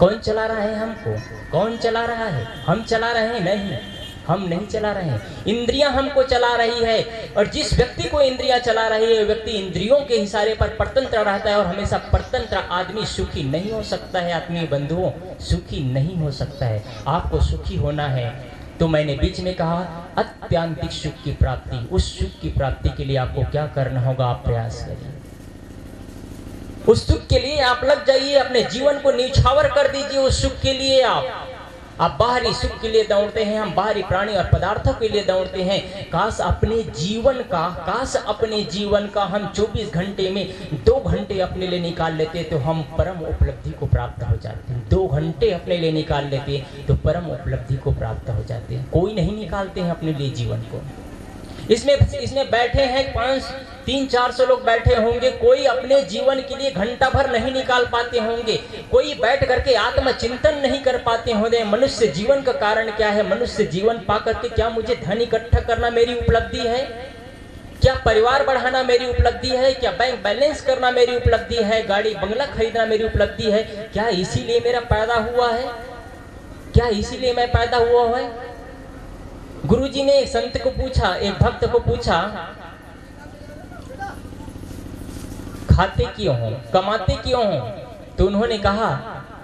कौन चला रहा है हमको? कौन चला रहा है? हम चला रहे हैं? नहीं। हम नहीं चला रहे हैं। इंद्रियाँ हमको चला रही है। और जिस व्यक्ति को इंद्रियाँ चला रही है व्यक्ति इंद्रियों के इशारे पर परतंत्र रहता है और हमेशा परतंत्र आदमी सुखी नहीं हो सकता है। आत्मीय बंधुओं, सुखी नहीं हो सकता है। आपको सुखी होना है। तो मैंने बीच में कहा, अत्यांतिक सुख की प्राप्ति। उस सुख की प्राप्ति के लिए आपको क्या करना होगा? आप प्रयास करिए। उस सुख के लिए आप लग जाइए, अपने जीवन को निछावर कर दीजिए उस सुख के लिए आप। आप बाहरी सुख के लिए दौड़ते हैं, हम बाहरी प्राणी और पदार्थों के लिए दौड़ते हैं। काश अपने जीवन का, काश अपने जीवन का हम 24 घंटे में दो घंटे अपने लिए निकाल लेते तो हम परम उपलब्धि को प्राप्त हो जाते। हैं दो घंटे अपने लिए निकाल लेते तो परम उपलब्धि को प्राप्त हो जाते। हैं कोई नहीं निकालते हैं अपने लिए जीवन को। इसमें इसमें बैठे हैं पाँच, तीन, चार सौ लोग बैठे होंगे। कोई अपने जीवन के लिए घंटा भर नहीं निकाल पाते होंगे। कोई बैठ करके आत्मचिंतन नहीं कर पाते होंगे। मनुष्य जीवन का कारण क्या है? मनुष्य जीवन पा करके क्या मुझे धन इकट्ठा करना मेरी उपलब्धि है? क्या परिवार बढ़ाना मेरी उपलब्धि है? क्या बैंक बैलेंस करना मेरी उपलब्धि है? गाड़ी, बंगला खरीदना मेरी उपलब्धि है? क्या इसीलिए मेरा पैदा हुआ है? क्या इसीलिए मैं पैदा हुआ है? गुरुजी ने एक संत को पूछा, एक भक्त को पूछा, खाते क्यों हो? कमाते क्यों हो? तो उन्होंने कहा,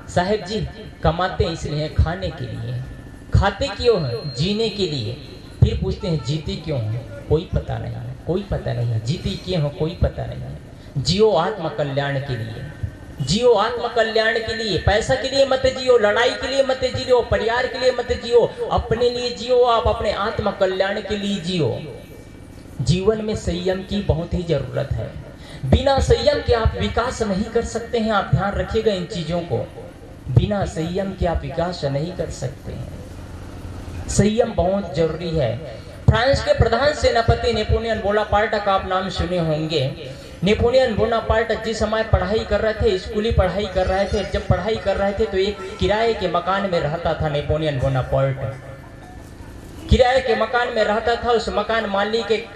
साहेब जी, कमाते इसलिए खाने के लिए। खाते क्यों है? जीने के लिए। फिर पूछते हैं, जीते क्यों हो? कोई पता नहीं है कोई पता नहीं है। जीते क्यों हो? कोई पता नहीं है। जियो आत्म कल्याण के लिए। जियो आत्म कल्याण के लिए, पैसा के लिए मत जियो, लड़ाई के लिए मत जियो, परिवार के लिए मत जियो, अपने लिए जियो, आप अपने आत्म कल्याण के लिए जियो। जीवन में संयम की बहुत ही ज़रूरत है। बिना संयम के आप विकास नहीं कर सकते हैं, आप ध्यान रखिएगा इन चीज़ों को। बिना संयम के आप विकास नहीं कर सकते हैं। संयम बहुत ज़रूरी है। फ्रांस के प्रधान सेनापति नेपोलियन बोनापार्ट का आप नाम सुने होंगे। नेपोलियन बोनापार्ट जिस समय पढ़ाई कर रहे थे, स्कूली पढ़ाई कर रहे थे, जब पढ़ाई कर रहे थे तो एक किराए के मकान में रहता था नेपोलियन बोनापार्ट। किराए के मकान में रहता था, उस मकान मालिक एक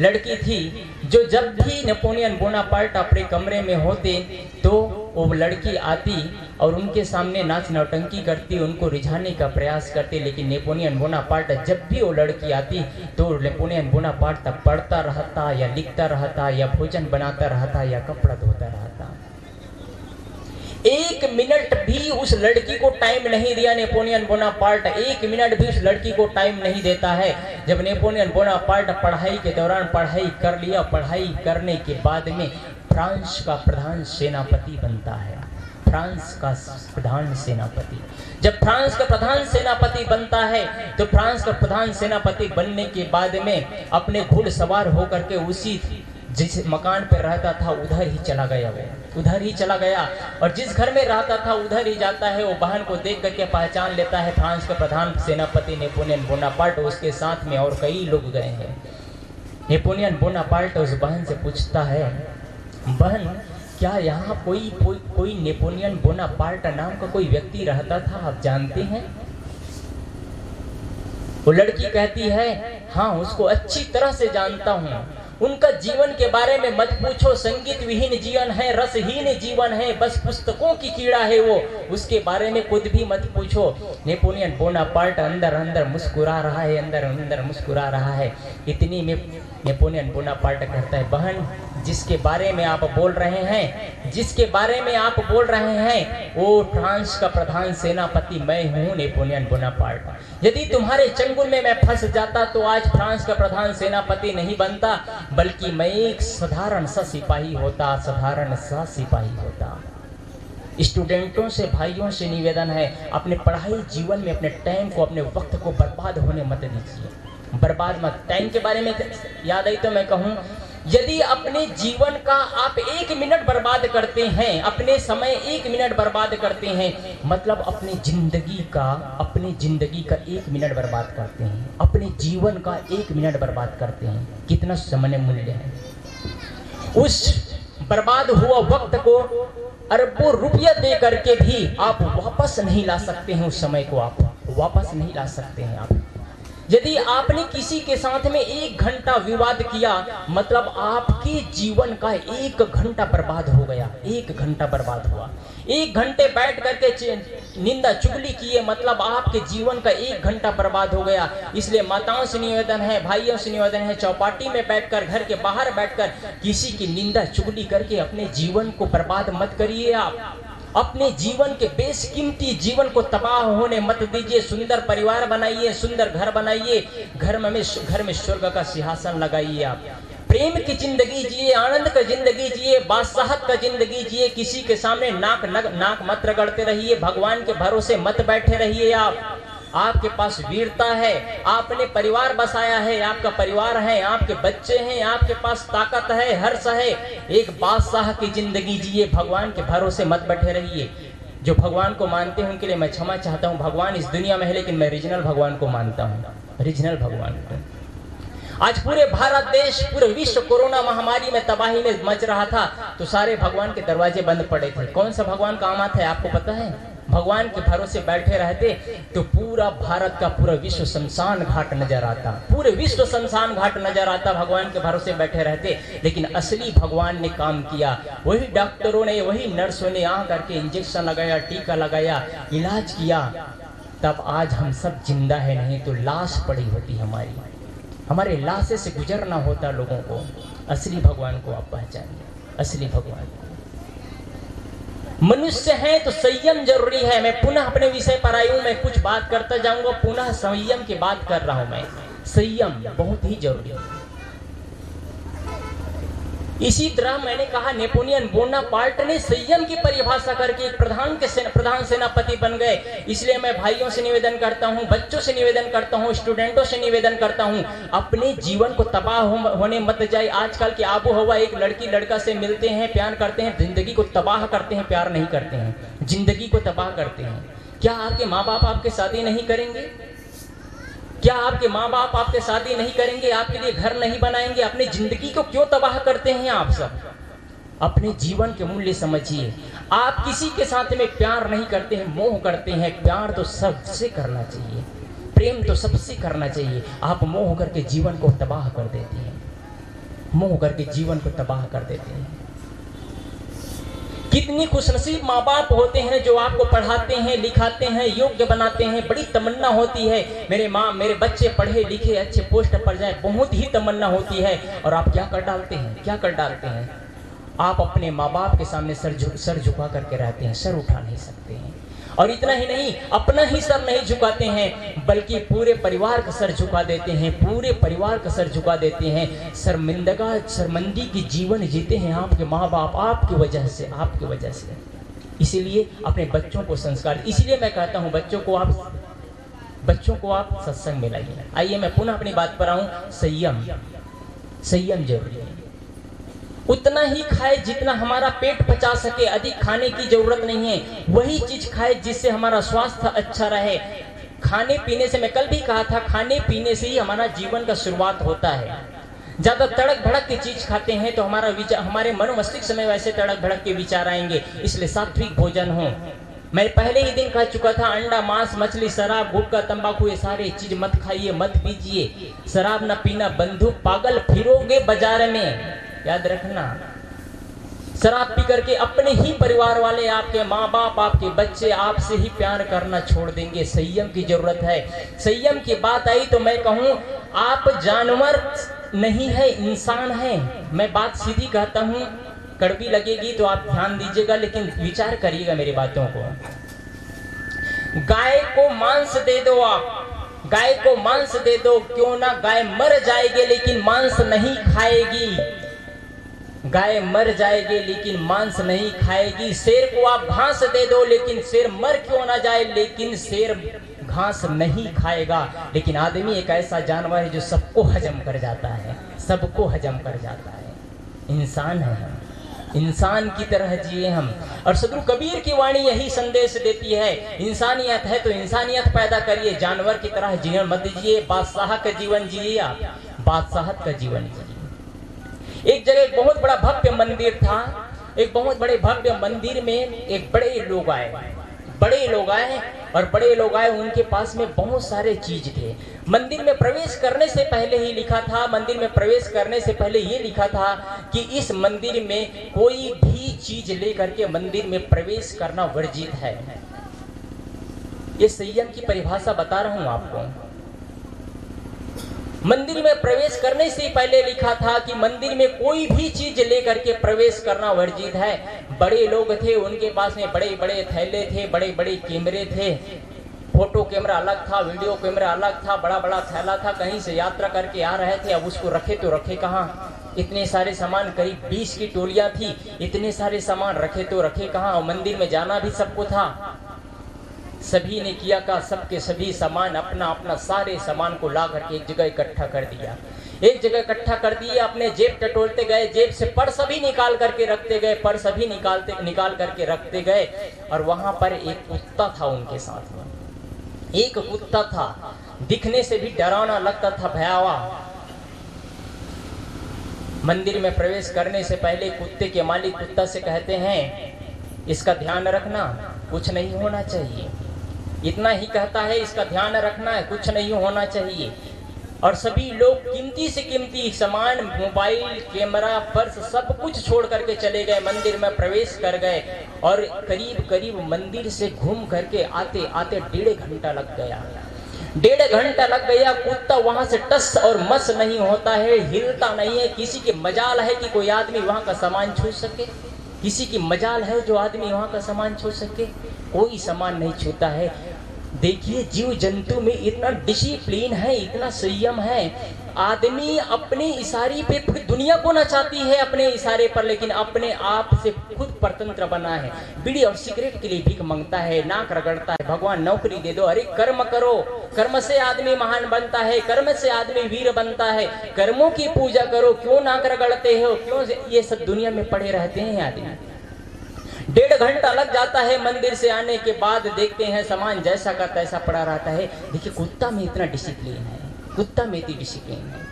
लड़की थी, जो जब भी नेपोलियन बोनापार्ट अपने कमरे में होते तो वो लड़की आती और उनके सामने नाच नौटंकी करती, उनको रिझाने का प्रयास करते, लेकिन नेपोलियन बोनापार्ट जब भी वो लड़की आती तो नेपोलियन बोनापार्ट तब पढ़ता रहता या लिखता रहता या भोजन बनाता रहता या कपड़ा धोता रहता। एक मिनट भी उस लड़की को टाइम नहीं दिया नेपोलियन बोनापार्ट। एक मिनट भी उस लड़की को टाइम नहीं देता है। जब नेपोलियन बोनापार्ट पढ़ाई के दौरान पढ़ाई कर लिया, पढ़ाई करने के बाद में फ्रांस का प्रधान सेनापति बनता है। फ्रांस का प्रधान सेनापति। जब फ्रांस का प्रधान सेनापति बनता है तो फ्रांस का प्रधान सेनापति बनने के बाद में अपने घुड़ सवार होकर के उसी जिस मकान पर रहता था, उधर ही चला गया वो। उधर ही चला गया। और जिस घर में रहता था, उधर ही जाता है। वो बहन को देख करके पहचान लेता है, फ्रांस का प्रधान सेनापति नेपोलियन बोनापार्ट उसके साथ में और कई लोग गए हैं। नेपोलियन बोनापार्ट उस बहन से पूछता है, बहन क्या यहाँ कोई कोई कोई नेपोलियन बोनापार्ट नाम का कोई व्यक्ति रहता था, आप जानते हैं? वो लड़की कहती है हाँ उसको अच्छी तरह से जानता हूँ। उनका जीवन के बारे में मत पूछो संगीत विहीन जीवन है, रसहीन जीवन है, बस पुस्तकों की कीड़ा है वो। उसके बारे में खुद भी मत पूछो। नेपोलियन बोनापार्ट अंदर अंदर मुस्कुरा रहा है, अंदर अंदर मुस्कुरा रहा है। इतनी में नेपोलियन बोनापार्ट कहता है, बहन, जिसके बारे में आप बोल रहे हैं, जिसके बारे में आप बोल रहे हैं, वो फ्रांस का प्रधान सेनापति मैं हूँ नेपोलियन बोनापार्ट। यदि तुम्हारे चंगुल में मैं फंस जाता तो आज फ्रांस का प्रधान सेनापति नहीं बनता, बल्कि मैं एक साधारण सा सिपाही होता, साधारण सा सिपाही होता। स्टूडेंटों से, भाइयों से निवेदन है, अपने पढ़ाई जीवन में, अपने टाइम को, अपने वक्त को बर्बाद होने मत दीजिए। बर्बाद मत। टाइम के बारे में याद आई तो मैं कहूँ, यदि अपने जीवन का आप एक मिनट बर्बाद करते हैं, अपने समय एक मिनट बर्बाद करते हैं मतलब अपने ज़िंदगी का, अपने ज़िंदगी का एक मिनट बर्बाद करते हैं, अपने जीवन का एक मिनट बर्बाद करते हैं, कितना समय मूल्य है। उस बर्बाद हुआ वक्त को अरबों रुपया दे करके भी आप वापस नहीं ला सकते हैं उस समय को आप, वापस नहीं ला सकते हैं आप। यदि आपने किसी के साथ में एक घंटा विवाद किया मतलब आपके जीवन का एक घंटा बर्बाद हो गया, एक घंटा बर्बाद हुआ। एक घंटे बैठ करके निंदा चुगली किए मतलब आपके जीवन का एक घंटा बर्बाद हो गया। इसलिए माताओं से निवेदन है, भाइयों से निवेदन है, चौपाटी में बैठकर, घर के बाहर बैठकर, किसी की निंदा चुगली करके अपने जीवन को बर्बाद मत करिए आप। अपने जीवन के बेसकीमती जीवन को तबाह होने मत दीजिए। सुंदर परिवार बनाइए सुंदर घर बनाइए। घर में घर में स्वर्ग का सिंहासन लगाइए आप। प्रेम की ज़िंदगी जिए आनंद का ज़िंदगी जिए बादशाहत का ज़िंदगी जिए। किसी के सामने नाक नग, नाक मत रगड़ते रहिए। भगवान के भरोसे मत बैठे रहिए आप। आपके पास वीरता है, आपने परिवार बसाया है, आपका परिवार है, आपके बच्चे हैं, आपके पास ताकत है, हर्ष है। एक बादशाह की ज़िंदगी जिए, भगवान के भरोसे मत बैठे रहिए। जो भगवान को मानते हैं, उनके लिए मैं क्षमा चाहता हूँ। भगवान इस दुनिया में है, लेकिन मैं रीजनल भगवान को मानता हूँ। रीजनल भगवान को। आज पूरे भारत देश, पूरे विश्व कोरोना महामारी में तबाही में मच रहा था तो सारे भगवान के दरवाजे बंद पड़े थे। कौन सा भगवान का आमा था आपको पता है? भगवान के भरोसे बैठे रहते तो पूरा भारत का पूरा विश्व शमशान घाट नज़र आता। पूरे विश्व शमशान घाट नज़र आता भगवान के भरोसे बैठे रहते, लेकिन असली भगवान ने काम किया। वही डॉक्टरों ने, वही नर्सों ने आ करके इंजेक्शन लगाया, टीका लगाया, इलाज किया। तब आज हम सब ज़िंदा है, नहीं तो लाश पड़ी होती हमारी। हमारे लाशे से गुजरना होता लोगों को। असली भगवान को आप पहचानिए। असली भगवान। को मनुष्य है तो संयम ज़रूरी है। मैं पुनः अपने विषय पर आई हूँ, मैं कुछ बात करता जाऊँगा, पुनः संयम की बात कर रहा हूँ मैं। संयम बहुत ही ज़रूरी है। इसी तरह मैंने कहा नेपोलियन बोनापार्ट ने संयम की परिभाषा करके एक प्रधान के सेना, प्रधान सेनापति बन गए। इसलिए मैं भाइयों से निवेदन करता हूँ बच्चों से निवेदन करता हूँ स्टूडेंटों से निवेदन करता हूँ अपने जीवन को तबाह हो, होने मत जाए। आजकल की आबो हवा एक लड़की लड़का से मिलते हैं प्यार करते हैं ज़िंदगी को तबाह करते हैं प्यार नहीं करते हैं ज़िंदगी को तबाह करते हैं। क्या आपके माँ बाप आपके शादी नहीं करेंगे? क्या आपके माँ बाप आपके शादी नहीं करेंगे, आपके लिए घर नहीं बनाएँगे? अपनी ज़िंदगी को क्यों तबाह करते हैं आप सब? अपने जीवन के मूल्य समझिए। आप किसी के साथ में प्यार नहीं करते हैं, मोह करते हैं। प्यार तो सबसे करना चाहिए। प्रेम तो सबसे करना चाहिए। आप मोह करके जीवन को तबाह कर देते हैं। मोह करके जीवन को तबाह कर देते हैं। कितनी खुशनसीब माँ बाप होते हैं जो आपको पढ़ाते हैं, लिखाते हैं, योग्य बनाते हैं। बड़ी तमन्ना होती है। मेरे माँ, मेरे बच्चे पढ़े लिखे अच्छे पोस्ट पर जाए, बहुत ही तमन्ना होती है। और आप क्या कर डालते हैं? क्या कर डालते हैं? आप अपने माँ बाप के सामने सर झुक सर झुका करके रहते हैं, सर उठा नहीं सकते हैं। और इतना ही नहीं, अपना ही सर नहीं झुकाते हैं, बल्कि पूरे परिवार का सर झुका देते हैं, पूरे परिवार का सर झुका देते हैं। शर्मिंदगा, शर्मंदी की जीवन जीते हैं आपके माँ बाप आपकी वजह से, आपकी वजह से। इसीलिए अपने बच्चों को संस्कार, इसलिए मैं कहता हूँ, बच्चों को आप, बच्चों को आप सत्संग में लाइए। आइए, मैं पुनः अपनी बात पर आऊँ। संयम संयम ज़रूरी है। उतना ही खाए जितना हमारा पेट पचा सके, अधिक खाने की ज़रूरत नहीं है। वही चीज़ खाए जिससे हमारा स्वास्थ्य अच्छा रहे। खाने पीने से, मैं कल भी कहा था, खाने पीने से ही हमारा जीवन का शुरुआत होता है। ज़्यादा तड़क भड़क की चीज़ खाते हैं तो हमारा विचार, हमारे मनो मस्तिष्क में वैसे तड़क भड़क के विचार आएँगे, इसलिए सात्विक भोजन हो। मैं पहले ही दिन कह चुका था, अंडा, मांस, मछली, शराब गुटका तंबाकू, ये सारे चीज़ मत खाइए, मत पीजिए। शराब ना पीना बंधु, पागल फिरोगे बाज़ार में। याद रखना। शराब पी करके अपने ही परिवार वाले आपके माँ बाप आपके बच्चे आपसे ही प्यार करना छोड़ देंगे। संयम की ज़रूरत है। संयम की बात आई तो मैं कहूँ, आप जानवर नहीं है, इंसान है। मैं बात सीधी कहता हूँ, कड़वी लगेगी तो आप ध्यान दीजिएगा, लेकिन विचार करिएगा मेरी बातों को। गाय को मांस दे दो आप। गाय को मांस दे दो, क्यों ना गाय मर जाएगी, लेकिन मांस नहीं खाएगी। गाय मर जाएगी, लेकिन मांस नहीं खाएगी। शेर को आप घास दे दो, लेकिन शेर मर क्यों ना जाए? लेकिन शेर घास नहीं खाएगा। लेकिन आदमी एक ऐसा जानवर है जो सबको हजम कर जाता है। सबको हजम कर जाता है। इंसान है हम। इंसान की तरह जिए हम। और सदरु कबीर की वाणी यही संदेश देती है, इंसानियत है तो इंसानियत पैदा करिए। जानवर की तरह जीवन मत दीजिए बादशाह का जीवन जिए आप। बादशाहत का जीवन जिए। एक जगह एक बहुत बड़ा भव्य मंदिर था। एक बहुत बड़े भव्य मंदिर में एक बड़े लोग आए। बड़े लोग आए और बड़े लोग आए, उनके पास में बहुत सारे चीज़ थे। मंदिर में प्रवेश करने से पहले ही लिखा था, मंदिर में प्रवेश करने से पहले ये लिखा था कि इस मंदिर में कोई भी चीज़ लेकर के मंदिर में प्रवेश करना वर्जित है। ये संयम की परिभाषा बता रहा हूँ आपको। मंदिर में प्रवेश करने से पहले लिखा था कि मंदिर में कोई भी चीज़ लेकर के प्रवेश करना वर्जित है। बड़े लोग थे, उनके पास में बड़े बड़े थैले थे बड़े बड़े कैमरे थे। फ़ोटो कैमरा अलग था, वीडियो कैमरा अलग था बड़ा बड़ा थैला था। कहीं से यात्रा करके आ रहे थे, अब उसको रखे तो रखे कहाँ? इतने सारे सामान, करीब बीस की टोलियाँ थी। इतने सारे सामान रखे तो रखे कहाँ? मंदिर में जाना भी सबको था। सभी ने किया का सबके सभी सामान, अपना अपना सारे सामान को ला करके एक जगह इकट्ठा कर दिया। एक जगह इकट्ठा कर दिए अपने जेब टटोलते गए, जेब से पर्स भी निकाल करके रखते गए, पर्स भी निकालते, निकाल करके रखते गए, और वहाँ पर एक कुत्ता था उनके साथ में। एक कुत्ता था, दिखने से भी डरावना लगता था, भयावह। मंदिर में प्रवेश करने से पहले कुत्ते के मालिक कुत्ता से कहते हैं, इसका ध्यान रखना, कुछ नहीं होना चाहिए। इतना ही कहता है, इसका ध्यान रखना है, कुछ नहीं होना चाहिए। और सभी लोग कीमती से कीमती सामान मोबाइल, कैमरा, पर्स सब कुछ छोड़ करके चले गए, मंदिर में प्रवेश कर गए और करीब करीब मंदिर से घूम करके आते आते डेढ़ घंटा लग गया। डेढ़ घंटा लग गया, कुत्ता वहाँ से टस और मस नहीं होता है, हिलता नहीं है, किसी की मजाल है कि कोई आदमी वहाँ का सामान छू सके? किसी की मजाल है जो आदमी वहाँ का सामान छू सके? कोई सामान नहीं छूता है। देखिए जीव जंतु में इतना डिसिप्लिन है, इतना संयम है। आदमी अपने इशारे पे पूरी दुनिया को नचाती है अपने इशारे पर, लेकिन अपने आप से खुद परतंत्र बना है। बीड़ी और सिगरेट के लिए भीख माँगता है, नाक रगड़ता है। भगवान नौकरी दे दो, अरे कर्म करो। कर्म से आदमी महान बनता है, कर्म से आदमी वीर बनता है। कर्मों की पूजा करो, क्यों नाक रगड़ते हो? क्यों ये सब दुनिया में पड़े रहते हैं आदमी? डेढ़ घंटा लग जाता है मंदिर से आने के बाद देखते हैं सामान जैसा का तैसा पड़ा रहता है। देखिए, कुत्ता में इतना डिसिप्लिन है। कुत्ता में इतनी डिसिप्लिन है।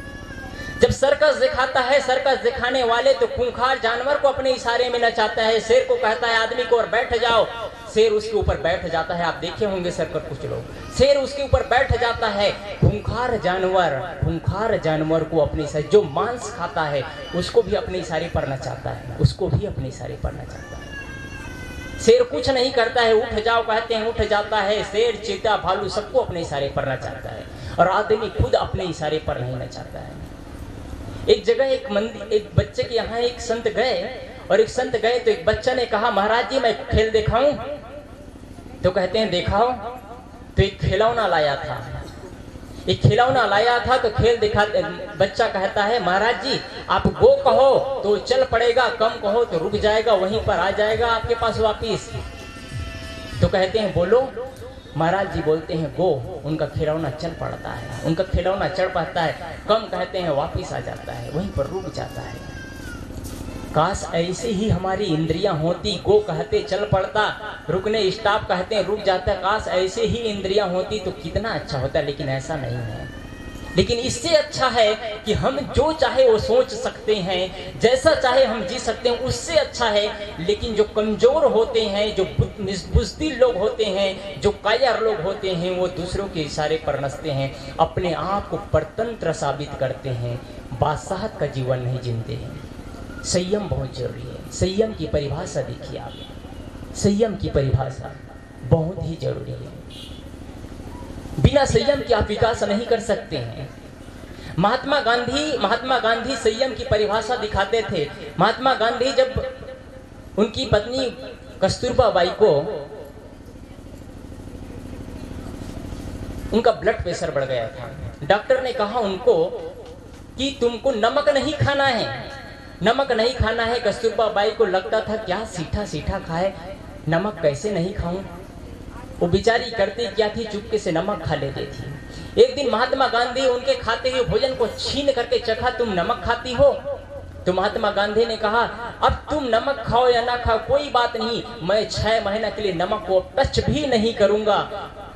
जब सर्कस दिखाता है सर्कस दिखाने वाले तो खूंखार जानवर को अपने इशारे में नचाता है। शेर को कहता है, आदमी को और बैठ जाओ। शेर उसके ऊपर बैठ जाता है। आप देखे होंगे सर्कस कुछ लोग। शेर उसके ऊपर बैठ जाता है। खूंखार जानवर खूंखार जानवर को अपने जो मांस खाता है, उसको भी अपने इशारे पर नचाता है। उसको भी अपने इशारे पर नचाता है। शेर कुछ नहीं करता है, उठ जाओ कहते हैं, उठ जाता है। शेर, चीता, भालू सबको अपने इशारे पर नचाता है। और आदमी खुद अपने इशारे पर नहीं नचाता है। एक जगह एक मंदिर, एक बच्चे के यहाँ एक संत गए, और एक संत गए तो एक बच्चा ने कहा, महाराज जी, मैं खेल देखाऊ? तो कहते हैं, देखाओ। तो एक खिलौना लाया था। एक खिलौना लाया था तो खेल दिखा, बच्चा कहता है, महाराज जी, आप गो कहो तो चल पड़ेगा, कम कहो तो रुक जाएगा, वहीं पर आ जाएगा आपके पास वापिस। तो कहते हैं, बोलो। महाराज जी बोलते हैं, गो। उनका खिलौना चल पड़ता है, उनका खिलौना चढ़ पाता है, कम कहते हैं, वापिस आ जाता है, वहीं पर रुक जाता है। काश ऐसे ही हमारी इंद्रियाँ होती, गो कहते, चल पड़ता, रुकने स्टाफ कहते, रुक जाता, काश ऐसे ही इंद्रियाँ होती तो कितना अच्छा होता, लेकिन ऐसा नहीं है। लेकिन इससे अच्छा है कि हम जो चाहे वो सोच सकते हैं, जैसा चाहे हम जी सकते हैं, उससे अच्छा है। लेकिन जो कमज़ोर होते हैं, जो बुजदिल लोग होते हैं, जो कायर लोग होते हैं, वो दूसरों के इशारे पर नसते हैं, अपने आप को परतंत्र साबित करते हैं। बादशाहत का जीवन नहीं जीते हैं। संयम बहुत ज़रूरी है। संयम की परिभाषा देखिए आप। संयम की परिभाषा बहुत ही ज़रूरी है। बिना संयम के आप विकास नहीं कर सकते हैं। महात्मा गांधी महात्मा गांधी संयम की परिभाषा दिखाते थे। महात्मा गांधी जब उनकी पत्नी कस्तूरबा बाई को उनका ब्लड प्रेशर बढ़ गया था। डॉक्टर ने कहा उनको कि तुमको नमक नहीं खाना है। नमक नहीं खाना है, कस्तूरबा बाई को लगता था, क्या सीठा सीठा खाए? नमक कैसे नहीं खाऊं? वो बिचारी करती क्या थी? चुपके से नमक खा लेती थी। एक दिन महात्मा गांधी उनके खाते हुए भोजन को छीन करके चखा, तुम नमक खाती हो? तो महात्मा गांधी ने कहा, अब तुम नमक खाओ या ना खाओ, कोई बात नहीं, मैं छह महीना के लिए नमक को टच भी नहीं करूँगा।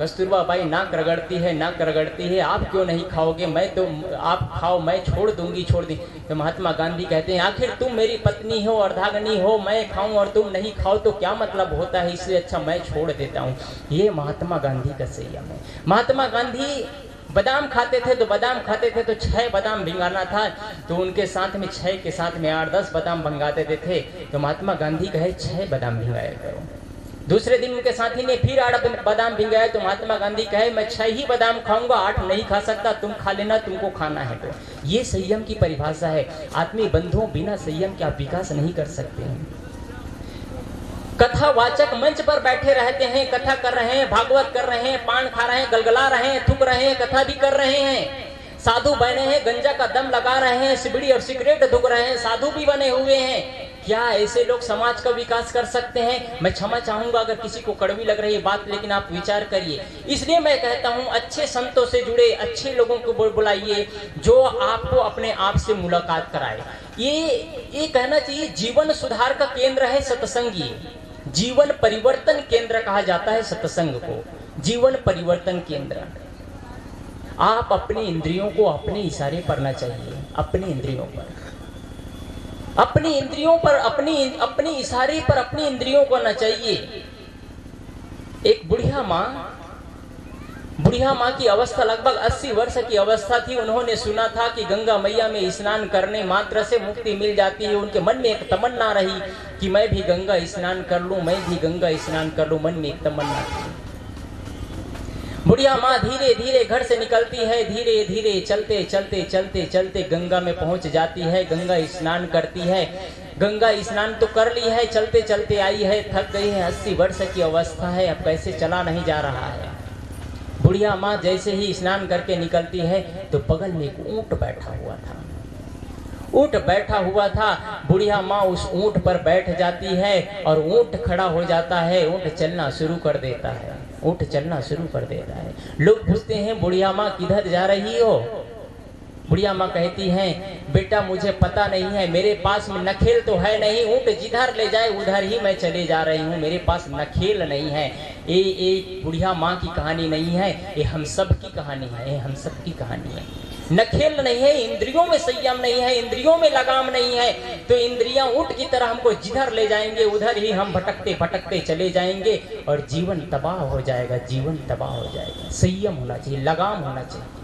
कस्तूरबा बाई नाक रगड़ती है, नाक रगड़ती है, आप क्यों नहीं खाओगे? मैं तो आप खाओ, मैं छोड़ दूँगी, छोड़ दी तो महात्मा गांधी कहते हैं, आखिर तुम मेरी पत्नी हो अर्धांगनी हो, मैं खाऊं और तुम नहीं खाओ तो क्या मतलब होता है? इसलिए अच्छा मैं छोड़ देता हूँ। ये महात्मा गांधी का संयम है। महात्मा गांधी बादाम खाते थे तो बादाम खाते थे तो छह बादाम भिंगाना था। तो उनके साथ में छह के साथ में आठ दस बादाम भंगाते थे तो महात्मा गांधी कहे, छह बादाम भिंगाया करो। दूसरे दिन उनके साथी ने फिर आठ बादाम भिंगाया। तो महात्मा गांधी कहे, मैं छह ही बादाम खाऊँगा, आठ नहीं खा सकता। तुम खा लेना, तुमको खाना है तो। ये संयम की परिभाषा है। आत्मी बंधुओं बिना संयम के आप विकास नहीं कर सकते हैं। कथावाचक मंच पर बैठे रहते हैं, कथा कर रहे हैं, भागवत कर रहे हैं, पान खा रहे हैं, गलगला रहे हैं, थूक रहे हैं, कथा भी कर रहे हैं। साधु बने हैं, गंजा का दम लगा रहे हैं, सिबड़ी और सिगरेट धुक रहे हैं, साधु भी बने हुए हैं। क्या ऐसे लोग समाज का विकास कर सकते हैं? मैं क्षमा चाहूँगा अगर किसी को कड़वी लग रही है बात, लेकिन आप विचार करिए। इसलिए मैं कहता हूँ, अच्छे संतों से जुड़े, अच्छे लोगों को बुलाइए, जो आपको अपने आप से मुलाकात कराए। ये ये कहना चाहिए, जीवन सुधार का केंद्र है सत्संगी जीवन परिवर्तन केंद्र कहा जाता है सत्संग को। जीवन परिवर्तन केंद्र। आप अपने इंद्रियों को अपने इशारे पढ़ना चाहिए, अपनी इंद्रियों पर। अपनी इंद्रियों पर, अपनी, अपने इशारे पर अपनी इंद्रियों को ना चाहिए। एक बुढ़िया माँ बुढ़िया माँ की अवस्था लगभग 80 वर्ष की अवस्था थी। उन्होंने सुना था कि गंगा मैया में स्नान करने मात्र से मुक्ति मिल जाती है। उनके मन में एक तमन्ना रही कि मैं भी गंगा स्नान कर लूँ, मैं भी गंगा स्नान कर लूँ। मन में एक तमन्ना बुढ़िया माँ धीरे धीरे घर से निकलती है। धीरे धीरे चलते चलते चलते चलते गंगा में पहुँच जाती है। गंगा स्नान करती है। गंगा स्नान तो कर ली है चलते चलते आई है। थक गई है, अस्सी वर्ष की अवस्था है। अब कैसे चला नहीं जा रहा है। बुढ़िया माँ जैसे ही स्नान करके निकलती है तो बगल में एक ऊँट बैठा हुआ था। ऊँट बैठा हुआ था, बुढ़िया माँ उस ऊँट पर बैठ जाती है और ऊँट खड़ा हो जाता है, ऊँट चलना शुरू कर देता है। ऊँट चलना शुरू कर देता है। लोग पूछते हैं, बुढ़िया माँ, किधर जा रही हो? बुढ़िया माँ कहती हैं, बेटा, मुझे पता नहीं है, मेरे पास में नखेल तो है नहीं, ऊँट जिधर ले जाए, उधर ही मैं चले जा रही हूँ, मेरे पास नखेल नहीं है। ये एक बुढ़िया माँ की कहानी नहीं है ये हम सब की कहानी है ये हम सब की कहानी है। नखेल नहीं है, इंद्रियों में संयम नहीं है, इंद्रियों में लगाम नहीं है तो इंद्रियाँ ऊँट की तरह हमको जिधर ले जाएँगे, उधर ही हम भटकते भटकते चले जाएँगे और जीवन तबाह हो जाएगा, जीवन तबाह हो जाएगा। संयम होना चाहिए, लगाम होना चाहिए।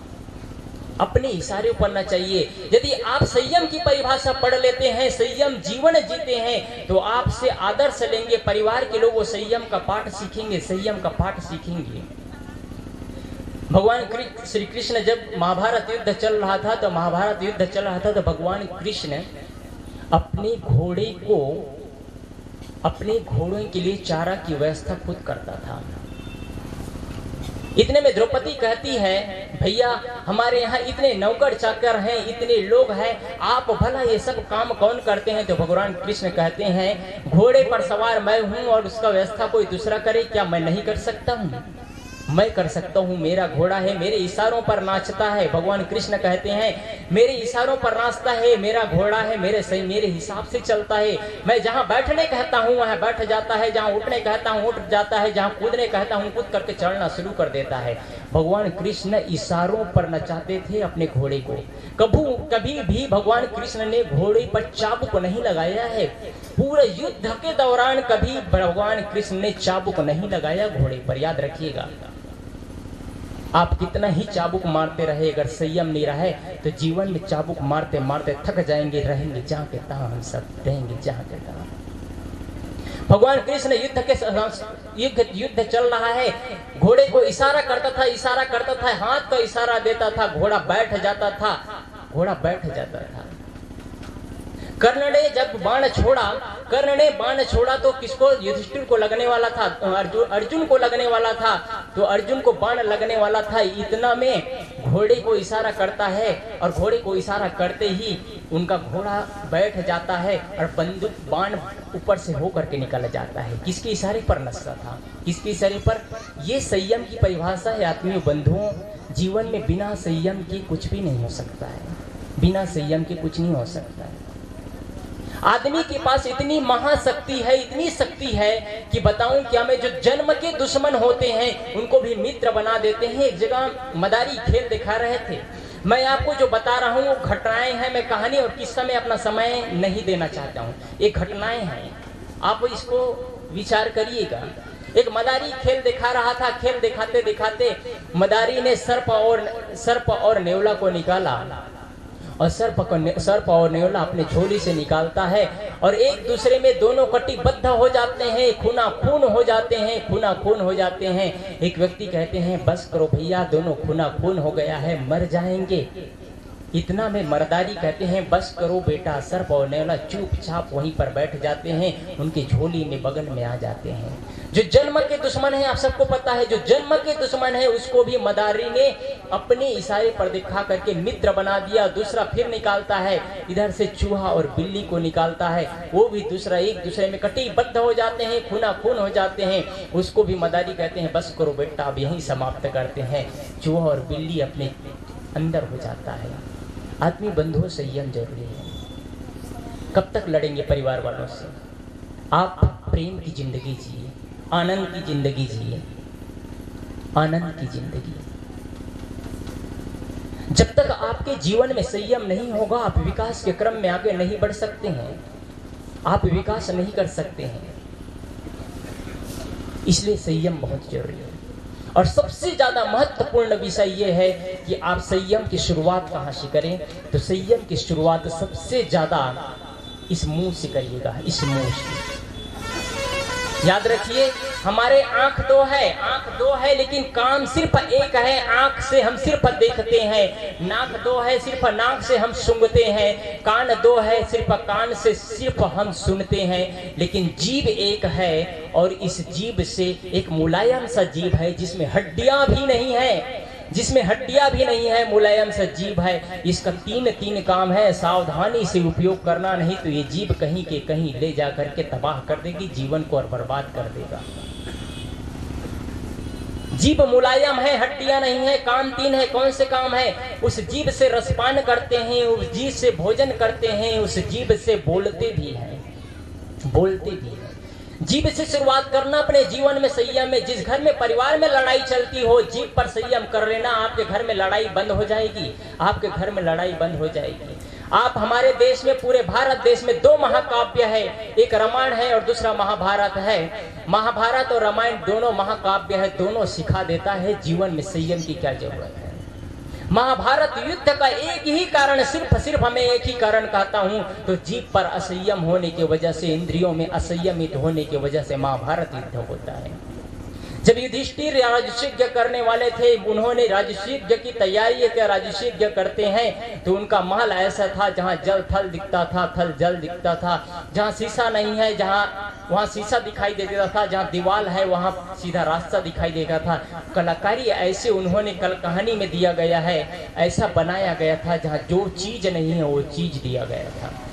अपने इशारे पढ़ना चाहिए यदि आप संयम की परिभाषा पढ़ लेते हैं, संयम जीवन जीते हैं तो आपसे आदर्श लेंगे, परिवार के लोग वो संयम का पाठ सीखेंगे, संयम का पाठ सीखेंगे। भगवान श्री कृष्ण जब महाभारत युद्ध चल रहा था तो महाभारत युद्ध चल रहा था तो भगवान कृष्ण अपने घोड़े को, अपने घोड़ों के लिए चारा की व्यवस्था खुद करता था। इतने में द्रौपदी कहती है, भैया, हमारे यहाँ इतने नौकर चाकर हैं, इतने लोग हैं, आप भला ये सब काम कौन करते हैं? तो भगवान कृष्ण कहते हैं, घोड़े पर सवार मैं हूँ और उसका व्यवस्था कोई दूसरा करे, क्या मैं नहीं कर सकता हूँ? मैं कर सकता हूँ, मेरा घोड़ा है, मेरे इशारों पर नाचता है। भगवान कृष्ण कहते हैं, मेरे इशारों पर नाचता है, मेरा घोड़ा है, मेरे सही, मेरे हिसाब से चलता है। मैं जहाँ बैठने कहता हूँ, वहाँ बैठ जाता है, जहाँ उठने कहता हूँ, उठ जाता है, जहाँ कूदने कहता हूँ, कूद करके चढ़ना शुरू कर देता है। भगवान कृष्ण इशारों पर नचाते थे अपने घोड़े को। कभू, कभी भी भगवान कृष्ण ने घोड़े पर चाबुक नहीं लगाया है। पूरे युद्ध के दौरान कभी भगवान कृष्ण ने चाबुक नहीं लगाया घोड़े पर। याद रखिएगा। आप कितना ही चाबुक मारते रहे, अगर संयम नहीं रहे तो जीवन में चाबुक मारते मारते थक जाएँगे, रहेंगे जहाँ के तहा हम सब रहेंगे जहाँ के तहा भगवान कृष्ण युद्ध के युद्ध युद्ध चल रहा है। घोड़े को इशारा करता था, इशारा करता था, हाथ का इशारा देता था, घोड़ा बैठ जाता था, घोड़ा बैठ जाता था। कर्ण ने जब बाण छोड़ा कर्ण ने बाण छोड़ा तो किसको? युधिष्ठिर को लगने वाला था, अर्जुन अर्जुन को लगने वाला था। तो अर्जुन को बाण लगने वाला था। इतना में घोड़े को इशारा करता है और घोड़े को इशारा करते ही उनका घोड़ा बैठ जाता है और बंदूक बाण ऊपर से होकर के निकल जाता है। किसके इशारे पर नस्ता था? किसके इशारे पर? ये संयम की परिभाषा है आत्मीय बंधुओं। जीवन में बिना संयम के कुछ भी नहीं हो सकता है। बिना संयम के कुछ नहीं हो सकता है। आदमी के पास इतनी महाशक्ति है, इतनी शक्ति है कि बताऊँ क्या मैं जो जन्म के दुश्मन होते हैं, उनको भी मित्र बना देते हैं। एक जगह मदारी खेल दिखा रहे थे। मैं आपको जो बता रहा हूँ, वो घटनाएँ हैं, मैं कहानी और किस्सा में अपना समय नहीं देना चाहता हूँ। ये घटनाएँ हैं। आप इसको विचार करिएगा। एक मदारी खेल दिखा रहा था, खेल दिखाते दिखाते मदारी ने सर्प और सर्प और नेवला को निकाला। और सर्प को सर्प और नेवला अपने झोली से निकालता है और एक दूसरे में दोनों कटिबद्ध हो जाते हैं खूना खून हो जाते हैं खूना खून हो जाते हैं। एक व्यक्ति कहते हैं, बस करो भैया, दोनों खूना खून हो गया है, मर जाएँगे। इतना में मर्दारी कहते हैं, बस करो बेटा। सर्प और नेवला चुपचाप वहीं पर बैठ जाते हैं, उनकी झोली में बगल में आ जाते हैं। जो जन्म के दुश्मन है, आप सबको पता है, जो जन्म के दुश्मन है, उसको भी मदारी ने अपने इशारे पर दिखा करके मित्र बना दिया, दूसरा फिर निकालता है, इधर से चूहा और बिल्ली को निकालता है, वो भी दूसरा एक दूसरे में कटिबद्ध हो जाते हैं खूना खून हो जाते हैं, उसको भी मदारी कहते हैं, बस करो बेटा, अब यही समाप्त करते हैं, चूहा और बिल्ली अपने अंदर हो जाता है, आदमी बंधुओं संयम ज़रूरी है, कब तक लड़ेंगे परिवार वालों से, आप प्रेम की ज़िंदगी जिए। आनंद की ज़िंदगी जिए आनंद की ज़िंदगी। जब तक आपके जीवन में संयम नहीं होगा, आप विकास के क्रम में आगे नहीं बढ़ सकते हैं। आप विकास नहीं कर सकते हैं। इसलिए संयम बहुत ज़रूरी है। और सबसे ज़्यादा महत्वपूर्ण विषय यह है कि आप संयम की शुरुआत कहाँ से करें। तो संयम की शुरुआत सबसे ज़्यादा इस मुँह से करिएगा, इस मुँह से। याद रखिए, हमारे आँख दो है, आँख दो है, लेकिन कान सिर्फ़ एक है, आँख से हम सिर्फ़ देखते हैं, नाक दो है, सिर्फ़ नाक से हम सुनते हैं, कान दो है, सिर्फ़ कान से सिर्फ़ हम सुनते हैं, लेकिन जीव एक है, और इस जीव से एक मुलायम सा जीव है, जिसमें हड्डियाँ भी नहीं है। जिसमें हड्डियाँ भी नहीं है, मुलायम सा जीव है। इसका तीन तीन काम है, सावधानी से उपयोग करना, नहीं तो ये जीव कहीं के कहीं ले जा करके तबाह कर देगी, जीवन को और बर्बाद कर देगा। जीव मुलायम है हड्डियाँ नहीं है, काम तीन है, कौन से काम है? उस जीव से रसपान करते हैं, उस जीव से भोजन करते हैं, उस जीव से बोलते भी हैं, बोलते भी हैं। जीव से शुरुआत करना अपने जीवन में संयम में जिस घर में परिवार में लड़ाई चलती हो, जीव पर संयम कर लेना। आपके घर में लड़ाई बंद हो जाएगी। आपके घर में लड़ाई बंद हो जाएगी। आप हमारे देश में, पूरे भारत देश में दो महाकाव्य है। एक रामायण है और दूसरा महाभारत है। महाभारत और रामायण दोनों महाकाव्य है। दोनों सिखा देता है। जीवन में संयम की क्या ज़रूरत है? महाभारत युद्ध का एक ही कारण सिर्फ़ सिर्फ़ हमें एक ही कारण कहता हूँ तो जीप पर असंयम होने की वजह से, इंद्रियों में असयमित होने की वजह से महाभारत युद्ध होता है। जब युधिष्ठिर राजसिज्ञ करने वाले थे, उन्होंने राजसिज्ञ की तैयारी क्या राजसिज्ञ करते हैं? तो उनका महल ऐसा था जहाँ जल थल दिखता था, थल जल दिखता था। जहाँ शीशा नहीं है, जहाँ, वहाँ शीशा दिखाई देता था, जहाँ दीवार है, वहाँ सीधा रास्ता दिखाई देता था। कलाकारी ऐसे उन्होंने कल कहानी में दिया गया है, ऐसा बनाया गया था जहाँ जो चीज़ नहीं है, वो चीज़ दिया गया था।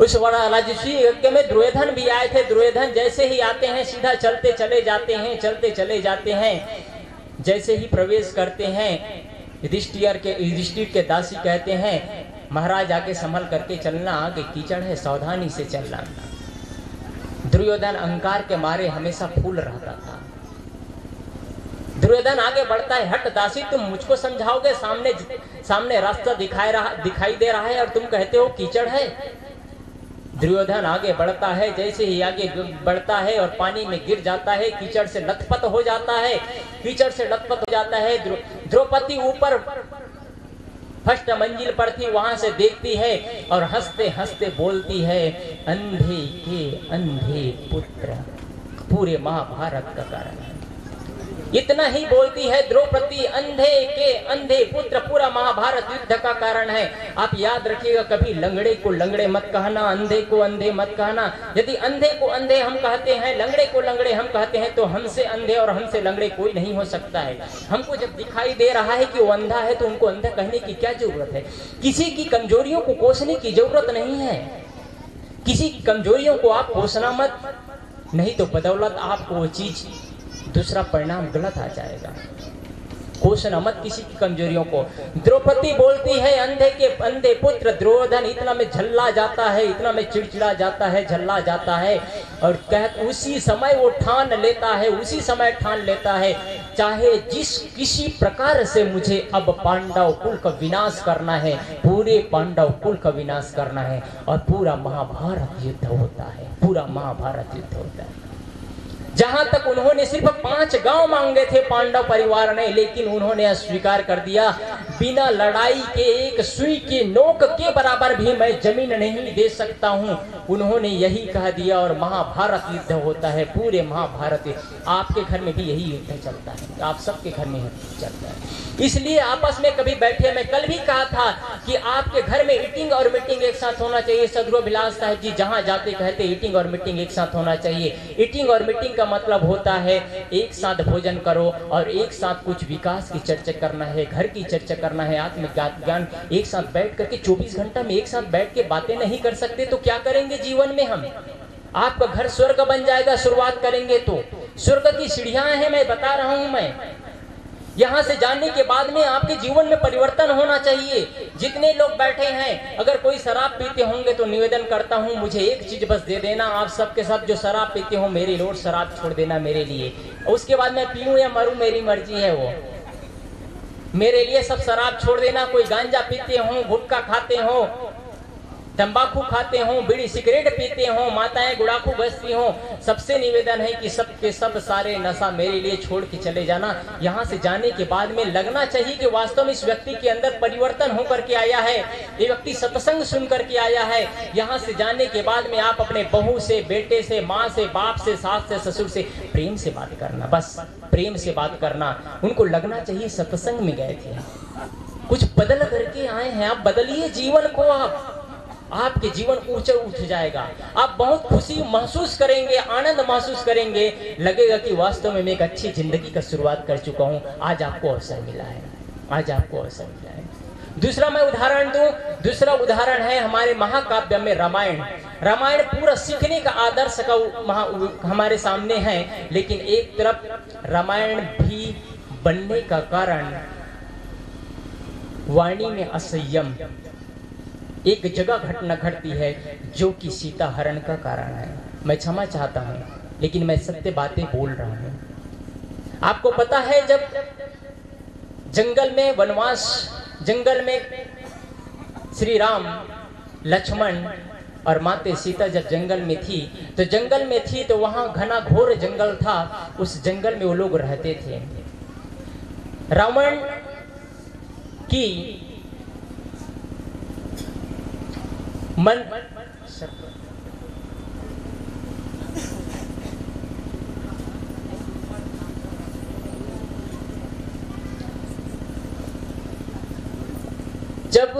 उस राजसी यज्ञ में दुर्योधन भी आए थे। दुर्योधन जैसे ही आते हैं, सीधा चलते चले जाते हैं, चलते चले जाते हैं। जैसे ही प्रवेश करते हैं, युधिष्ठिर के युधिष्ठिर के दासी कहते हैं, महाराज आके संभल करके चलना, आगे कीचड़ है, सावधानी से चलना। दुर्योधन अहंकार के मारे हमेशा फूल रहता था। दुर्योधन आगे बढ़ता है, हट दासी, तुम मुझको समझाओगे, सामने सामने रास्ता दिखाई रहा दिखाई दे रहा है और तुम कहते हो कीचड़ है। दुर्योधन आगे बढ़ता है, जैसे ही आगे बढ़ता है और पानी में गिर जाता है, कीचड़ से लथपथ हो जाता है, कीचड़ से लथपथ हो जाता है द्रौपदी ऊपर फ़र्स्ट मंजिल पर थी, वहाँ से देखती है और हँसते हँसते बोलती है, अंधे के अंधे पुत्र, पूरे महाभारत का कारण है। इतना ही बोलती है द्रौपदी, अंधे के अंधे पुत्र, पूरा महाभारत युद्ध का कारण है। आप याद रखिएगा, कभी लंगड़े को लंगड़े मत कहना, अंधे को अंधे मत कहना। यदि अंधे को अंधे हम कहते हैं, लंगड़े को लंगड़े हम कहते हैं तो हमसे अंधे और हमसे लंगड़े कोई नहीं हो सकता है। हमको जब दिखाई दे रहा है कि वो अंधा है तो उनको अंधा कहने की क्या ज़रूरत है? किसी की कमजोरियों को कोसने की ज़रूरत नहीं है। किसी की कमजोरियों को आप कोसना मत। नहीं तो बदौलत आपको वो चीज़ दूसरा परिणाम गलत आ जाएगा। कोसना मत किसी की कमजोरियों को। द्रौपदी बोलती है, अंधे के अंधे पुत्र, द्रोधन, इतना में झल्ला जाता है, इतना में चिड़चिड़ा जाता है, झल्ला जाता है। और कह, उसी समय वो ठान लेता है, उसी समय ठान लेता है। चाहे जिस किसी प्रकार से मुझे अब पांडव कुल का विनाश करना है, पूरे पांडव कुल का विनाश करना है और पूरा महाभारत युद्ध होता है, पूरा महाभारत युद्ध होता है। जहाँ तक उन्होंने सिर्फ़ पाँच गाँव मांगे थे, पांडव परिवार ने लेकिन उन्होंने अस्वीकार कर दिया। बिना लड़ाई के एक सुई के नोक के बराबर भी मैं ज़मीन नहीं दे सकता हूँ। उन्होंने यही कह दिया और महाभारत युद्ध होता है, पूरे महाभारत। आपके घर में भी यही युद्ध चलता है, आप सबके घर में चलता है। इसलिए आपस में कभी बैठे, मैं कल भी कहा था कि आपके घर में ईटिंग और मीटिंग एक साथ होना चाहिए। सदरो बिलास साहब जी जहाँ जाते, कहते, ईटिंग और मीटिंग एक साथ होना चाहिए। ईटिंग और मीटिंग का मतलब होता है, एक साथ भोजन करो और एक साथ कुछ विकास की चर्चा करना है, घर की चर्चा करना है, आत्मज्ञान, एक साथ बैठ करके 24 घंटा में एक साथ बैठ के बातें नहीं कर सकते तो क्या करेंगे जीवन में हम? आपका घर स्वर्ग बन जाएगा, शुरुआत करेंगे तो। स्वर्ग की सीढ़ियाँ हैं, मैं बता रहा हूँ, मैं। यहाँ से जानने के बाद में आपके जीवन में परिवर्तन होना चाहिए। जितने लोग बैठे हैं, अगर कोई शराब पीते होंगे तो निवेदन करता हूँ, मुझे एक चीज़ बस दे देना, आप सबके सब जो शराब पीते हो, मेरी रोड शराब छोड़ देना मेरे लिए। उसके बाद मैं पीऊं या मरूं, मेरी मर्ज़ी है वो। मेरे लिए सब शराब छोड़ देना, कोई गांजा पीते हो, गुटखा खाते हो तंबाकू खाते हो, बीड़ी सिगरेट पीते हो, माताएँ गुड़ाखू बसती हो, सबसे निवेदन है कि सब के सब सारे नशा मेरे लिए छोड़ के चले जाना। यहाँ से जाने के बाद में लगना चाहिए कि वास्तव में इस व्यक्ति के अंदर परिवर्तन होकर के आया है। ये व्यक्ति सत्संग सुन करके आया है। यहाँ से जाने के बाद में आप अपने बहू से, बेटे से, माँ से, बाप से, सास से, ससुर से प्रेम से बात करना, बस प्रेम से बात करना। उनको लगना चाहिए सत्संग में गए थे कुछ बदल करके आए हैं आप, बदलिए जीवन को आप। आपके जीवन ऊँचे उठ जाएगा। आप बहुत खुशी महसूस करेंगे आनंद महसूस करेंगे। लगेगा कि वास्तव में मैं एक अच्छी ज़िंदगी का शुरुआत कर चुका हूँ। आज आपको अवसर मिला है। आज आपको अवसर मिला है। दूसरा मैं उदाहरण दूँ। दूसरा उदाहरण है हमारे महाकाव्य में रामायण। रामायण पूरा सीखने का आदर्श का महा, हमारे सामने है लेकिन एक तरफ़ रामायण भी बनने का कारण वाणी में असंयम। एक जगह घटना घटती है जो कि सीता हरण का कारण है। मैं क्षमा चाहता हूँ, लेकिन मैं सत्य बातें बोल रहा हूँ। आपको पता है जब जंगल में वनवास, जंगल में श्री राम लक्ष्मण और माते सीता जब जंगल में थी तो जंगल में थी तो वहाँ घना घोर जंगल था। उस जंगल में वो लोग रहते थे। रावण की मन। जब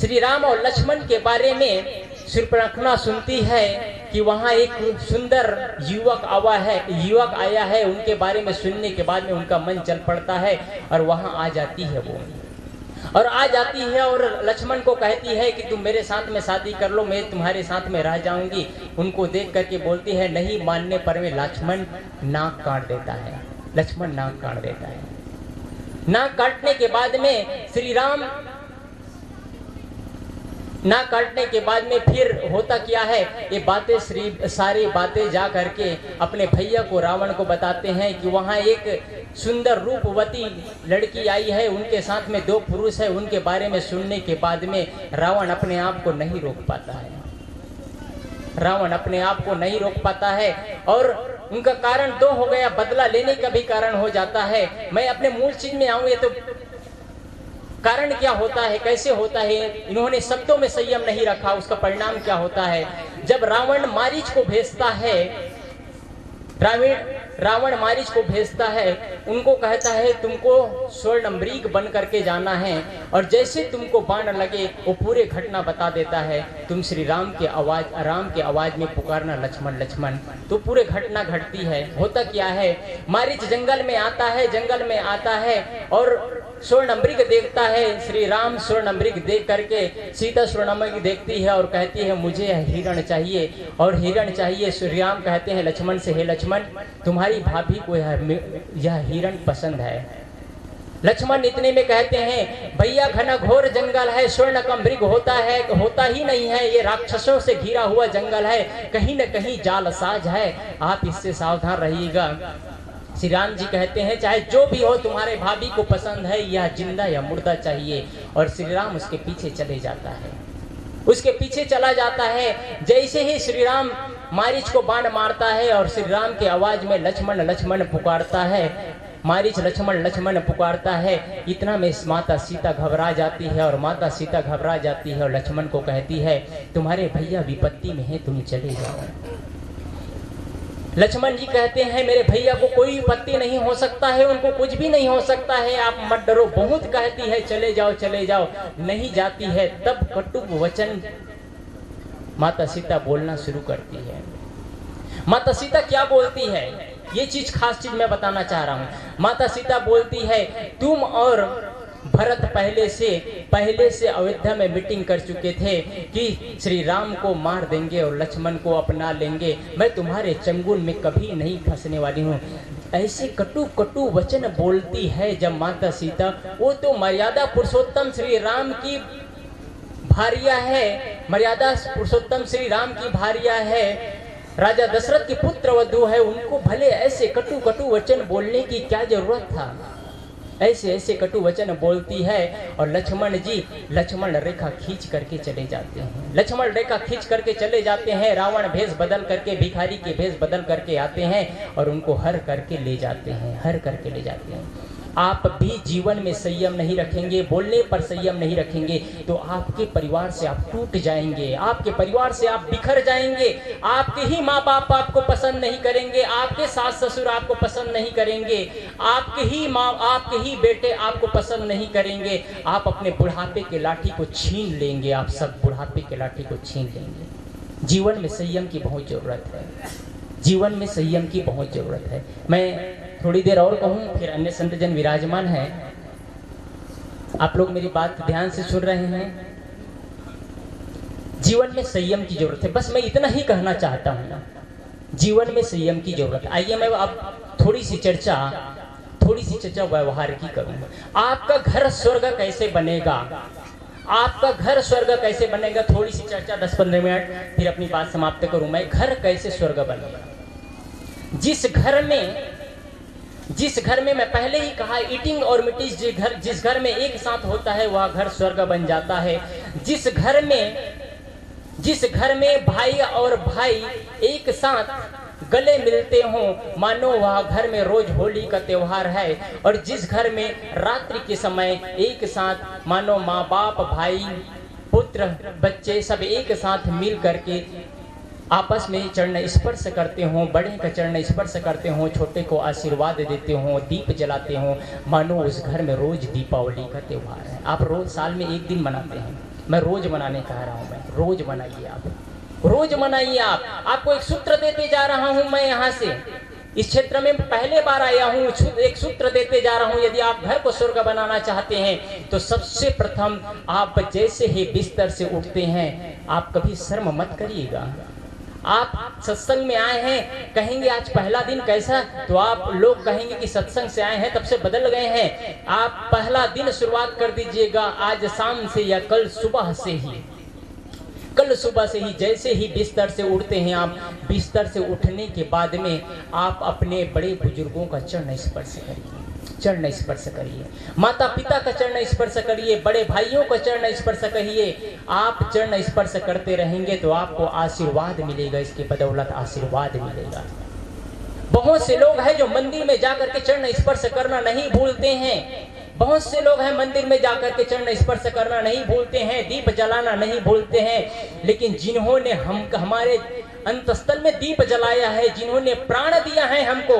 श्री राम और लक्ष्मण के बारे में सूर्पणखना सुनती है कि वहाँ एक सुंदर युवक आवा है, युवक आया है, उनके बारे में सुनने के बाद में उनका मन चल पड़ता है और वहाँ आ जाती है वो। और आ जाती है और लक्ष्मण को कहती है कि तुम मेरे साथ में शादी कर लो, मैं तुम्हारे साथ में रह जाऊँगी। उनको देख करके बोलती है, नहीं मानने पर में लक्ष्मण नाक काट देता है। लक्ष्मण नाक काट देता है। नाक काटने के बाद में श्री राम ना काटने के बाद में फिर होता क्या है? ये बातें श्री, सारी बातें जा करके अपने भैया को, रावण को बताते हैं कि वहाँ एक सुंदर रूपवती लड़की आई है, उनके साथ में दो पुरुष है, उनके बारे में सुनने के बाद में रावण अपने आप को नहीं रोक पाता है। रावण अपने आप को नहीं रोक पाता है और उनका कारण दो हो गया, बदला लेने का भी कारण हो जाता है। मैं अपने मूल चीज़ में आऊँगे तो कारण क्या होता है, कैसे होता है, इन्होंने शब्दों में संयम नहीं रखा, उसका परिणाम क्या होता है? जब रावण मारिच को भेजता है, रावण रावण मारिच को भेजता है, उनको कहता है, तुमको स्वर्ण मृग बन करके जाना है, और जैसे तुमको बाण लगे, वो पूरे घटना बता देता है, तुम श्री राम के आवाज़, राम के आवाज़ में पुकारना लक्ष्मण लक्ष्मण। तो पूरे घटना घटती है। होता क्या है? मारिच जंगल में आता है, जंगल में आता है, और स्वर्ण मृग देखता है। श्री राम स्वर्ण मृग देख करके, सीता स्वर्ण मृग देखती है और कहती है, मुझे हिरण चाहिए, और हिरण चाहिए। श्री राम कहते हैं, लक्ष्मण से, हे लक्ष्मण लक्ष्मण तुम्हारी भाभी को यह यह हिरण पसंद है। लक्ष्मण इतने में कहते हैं, भैया, घना घोर जंगल है, स्वर्ण का मृग होता है, होता ही नहीं है, ये राक्षसों से घिरा हुआ जंगल है, कहीं न कहीं जालसाज है, आप इससे सावधान रहिएगा। श्री राम जी कहते हैं, चाहे जो भी हो, तुम्हारे भाभी को पसंद है या ज़िंदा या मुर्दा चाहिए। और श्री राम उसके पीछे चले जाता है। उसके पीछे चला जाता है, जैसे ही श्री राम मारिच को बाण मारता है और श्री राम की आवाज़ में लक्ष्मण लक्ष्मण पुकारता है। मारिच, लक्ष्मण लक्ष्मण पुकारता है। इतना में माता सीता घबरा जाती है और माता सीता घबरा जाती है और लक्ष्मण को कहती है, तुम्हारे भैया विपत्ति में है, तुम चले जाओ। लक्ष्मण जी कहते हैं, मेरे भैया को कोई विपत्ति नहीं हो सकता है, उनको कुछ भी नहीं हो सकता है। आप मत डरो, बहुत कहती है, चले जाओ चले जाओ। नहीं जाती है, तब कटुक वचन माता सीता बोलना शुरू करती है। माता सीता क्या बोलती है? ये चीज़ खास चीज़ मैं बताना चाह रहा हूँ। माता सीता बोलती है, तुम और भरत पहले से पहले से अयोध्या में मीटिंग कर चुके थे कि श्री राम को मार देंगे और लक्ष्मण को अपना लेंगे। मैं तुम्हारे चंगुल में कभी नहीं फंसने वाली हूँ। ऐसे कटु कटु वचन बोलती है जब माता सीता। वो तो मर्यादा पुरुषोत्तम श्री राम की भारिया है। मर्यादा पुरुषोत्तम श्री राम की भारिया है। राजा दशरथ की पुत्र वधु है। उनको भले ऐसे कटु कटु वचन बोलने की क्या ज़रूरत था? ऐसे ऐसे कटु वचन बोलती है और लक्ष्मण जी लक्ष्मण रेखा खींच करके चले जाते हैं। लक्ष्मण रेखा खींच करके चले जाते हैं। रावण भेष बदल करके, भिखारी के भेष बदल करके आते हैं और उनको हर करके ले जाते हैं, हर करके ले जाते हैं। आप भी जीवन में संयम नहीं रखेंगे, बोलने पर संयम नहीं रखेंगे तो आपके परिवार से आप टूट जाएँगे, आपके परिवार से आप बिखर जाएँगे, आपके ही माँ बाप आपको पसंद नहीं करेंगे, आपके सास ससुर आपको पसंद नहीं करेंगे, आपके ही माँ, आपके ही बेटे आपको पसंद नहीं करेंगे, आप अपने बुढ़ापे के लाठी को छीन लेंगे, आप सब बुढ़ापे के लाठी को छीन लेंगे। जीवन में संयम की बहुत ज़रूरत है। जीवन में संयम की बहुत ज़रूरत है। मैं थोड़ी देर और कहूँ, फिर अन्य संत जन विराजमान है। आप लोग मेरी बात ध्यान से सुन रहे हैं। जीवन में संयम की ज़रूरत है। बस मैं इतना ही कहना चाहता हूँ। जीवन में संयम की ज़रूरत। आइए मैं अब थोड़ी सी चर्चा, थोड़ी सी चर्चा व्यवहार की करूँगा आपका घर स्वर्ग कैसे बनेगा? आपका घर स्वर्ग कैसे बनेगा? थोड़ी सी चर्चा दस पंद्रह मिनट, फिर अपनी बात समाप्त करूँ। मैं घर कैसे स्वर्ग बनेगा जिस घर में जिस घर में मैं पहले ही कहा ईटिंग और मिटिंग जिस घर जिस घर में एक साथ होता है, वह घर स्वर्ग बन जाता है। जिस घर में, जिस घर में भाई और भाई एक साथ गले मिलते हो, मानो वह घर में रोज होली का त्योहार है। और जिस घर में रात्रि के समय एक साथ, मानो माँ बाप भाई, पुत्र, बच्चे सब एक साथ मिल करके आपस में चरण स्पर्श करते हो, बड़े का चरण स्पर्श करते हो, छोटे को आशीर्वाद देते हो, दीप जलाते हो, मानो उस घर में रोज दीपावली का त्यौहार है। आप रोज साल में एक दिन मनाते हैं। मैं रोज मनाने कह रहा हूँ, मैं रोज मनाइए आप। रोज मनाइए आप। आपको एक सूत्र देते जा रहा हूँ मैं यहाँ से। इस क्षेत्र में पहले बार आया हूँ एक सूत्र देते जा रहा हूँ। यदि आप घर को स्वर्ग बनाना चाहते हैं तो सबसे प्रथम आप जैसे ही बिस्तर से उठते हैं, आप कभी शर्म मत करिएगा। आप सत्संग में आए हैं, कहेंगे आज पहला दिन कैसा? तो आप लोग कहेंगे कि सत्संग से आए हैं, तब से बदल गए हैं। आप पहला दिन शुरुआत कर दीजिएगा, आज शाम से या कल सुबह से ही। कल सुबह से ही, जैसे ही बिस्तर से उठते हैं आप, बिस्तर से उठने के बाद में आप अपने बड़े बुज़ुर्गों का चरण स्पर्श करिए। चरण स्पर्श करिए। माता पिता का चरण स्पर्श करिए, बड़े भाइयों का चरण स्पर्श करिए। आप चरण स्पर्श करते रहेंगे तो आपको आशीर्वाद मिलेगा, इसके बदौलत आशीर्वाद मिलेगा। बहुत से लोग हैं जो मंदिर में जाकर के चरण स्पर्श करना नहीं भूलते हैं। बहुत से लोग हैं मंदिर में जाकर के चरण स्पर्श करना नहीं भूलते हैं, दीप जलाना नहीं भूलते हैं। लेकिन जिन्होंने हम, हमारे अंतस्थल में दीप जलाया है, जिन्होंने प्राण दिया है हमको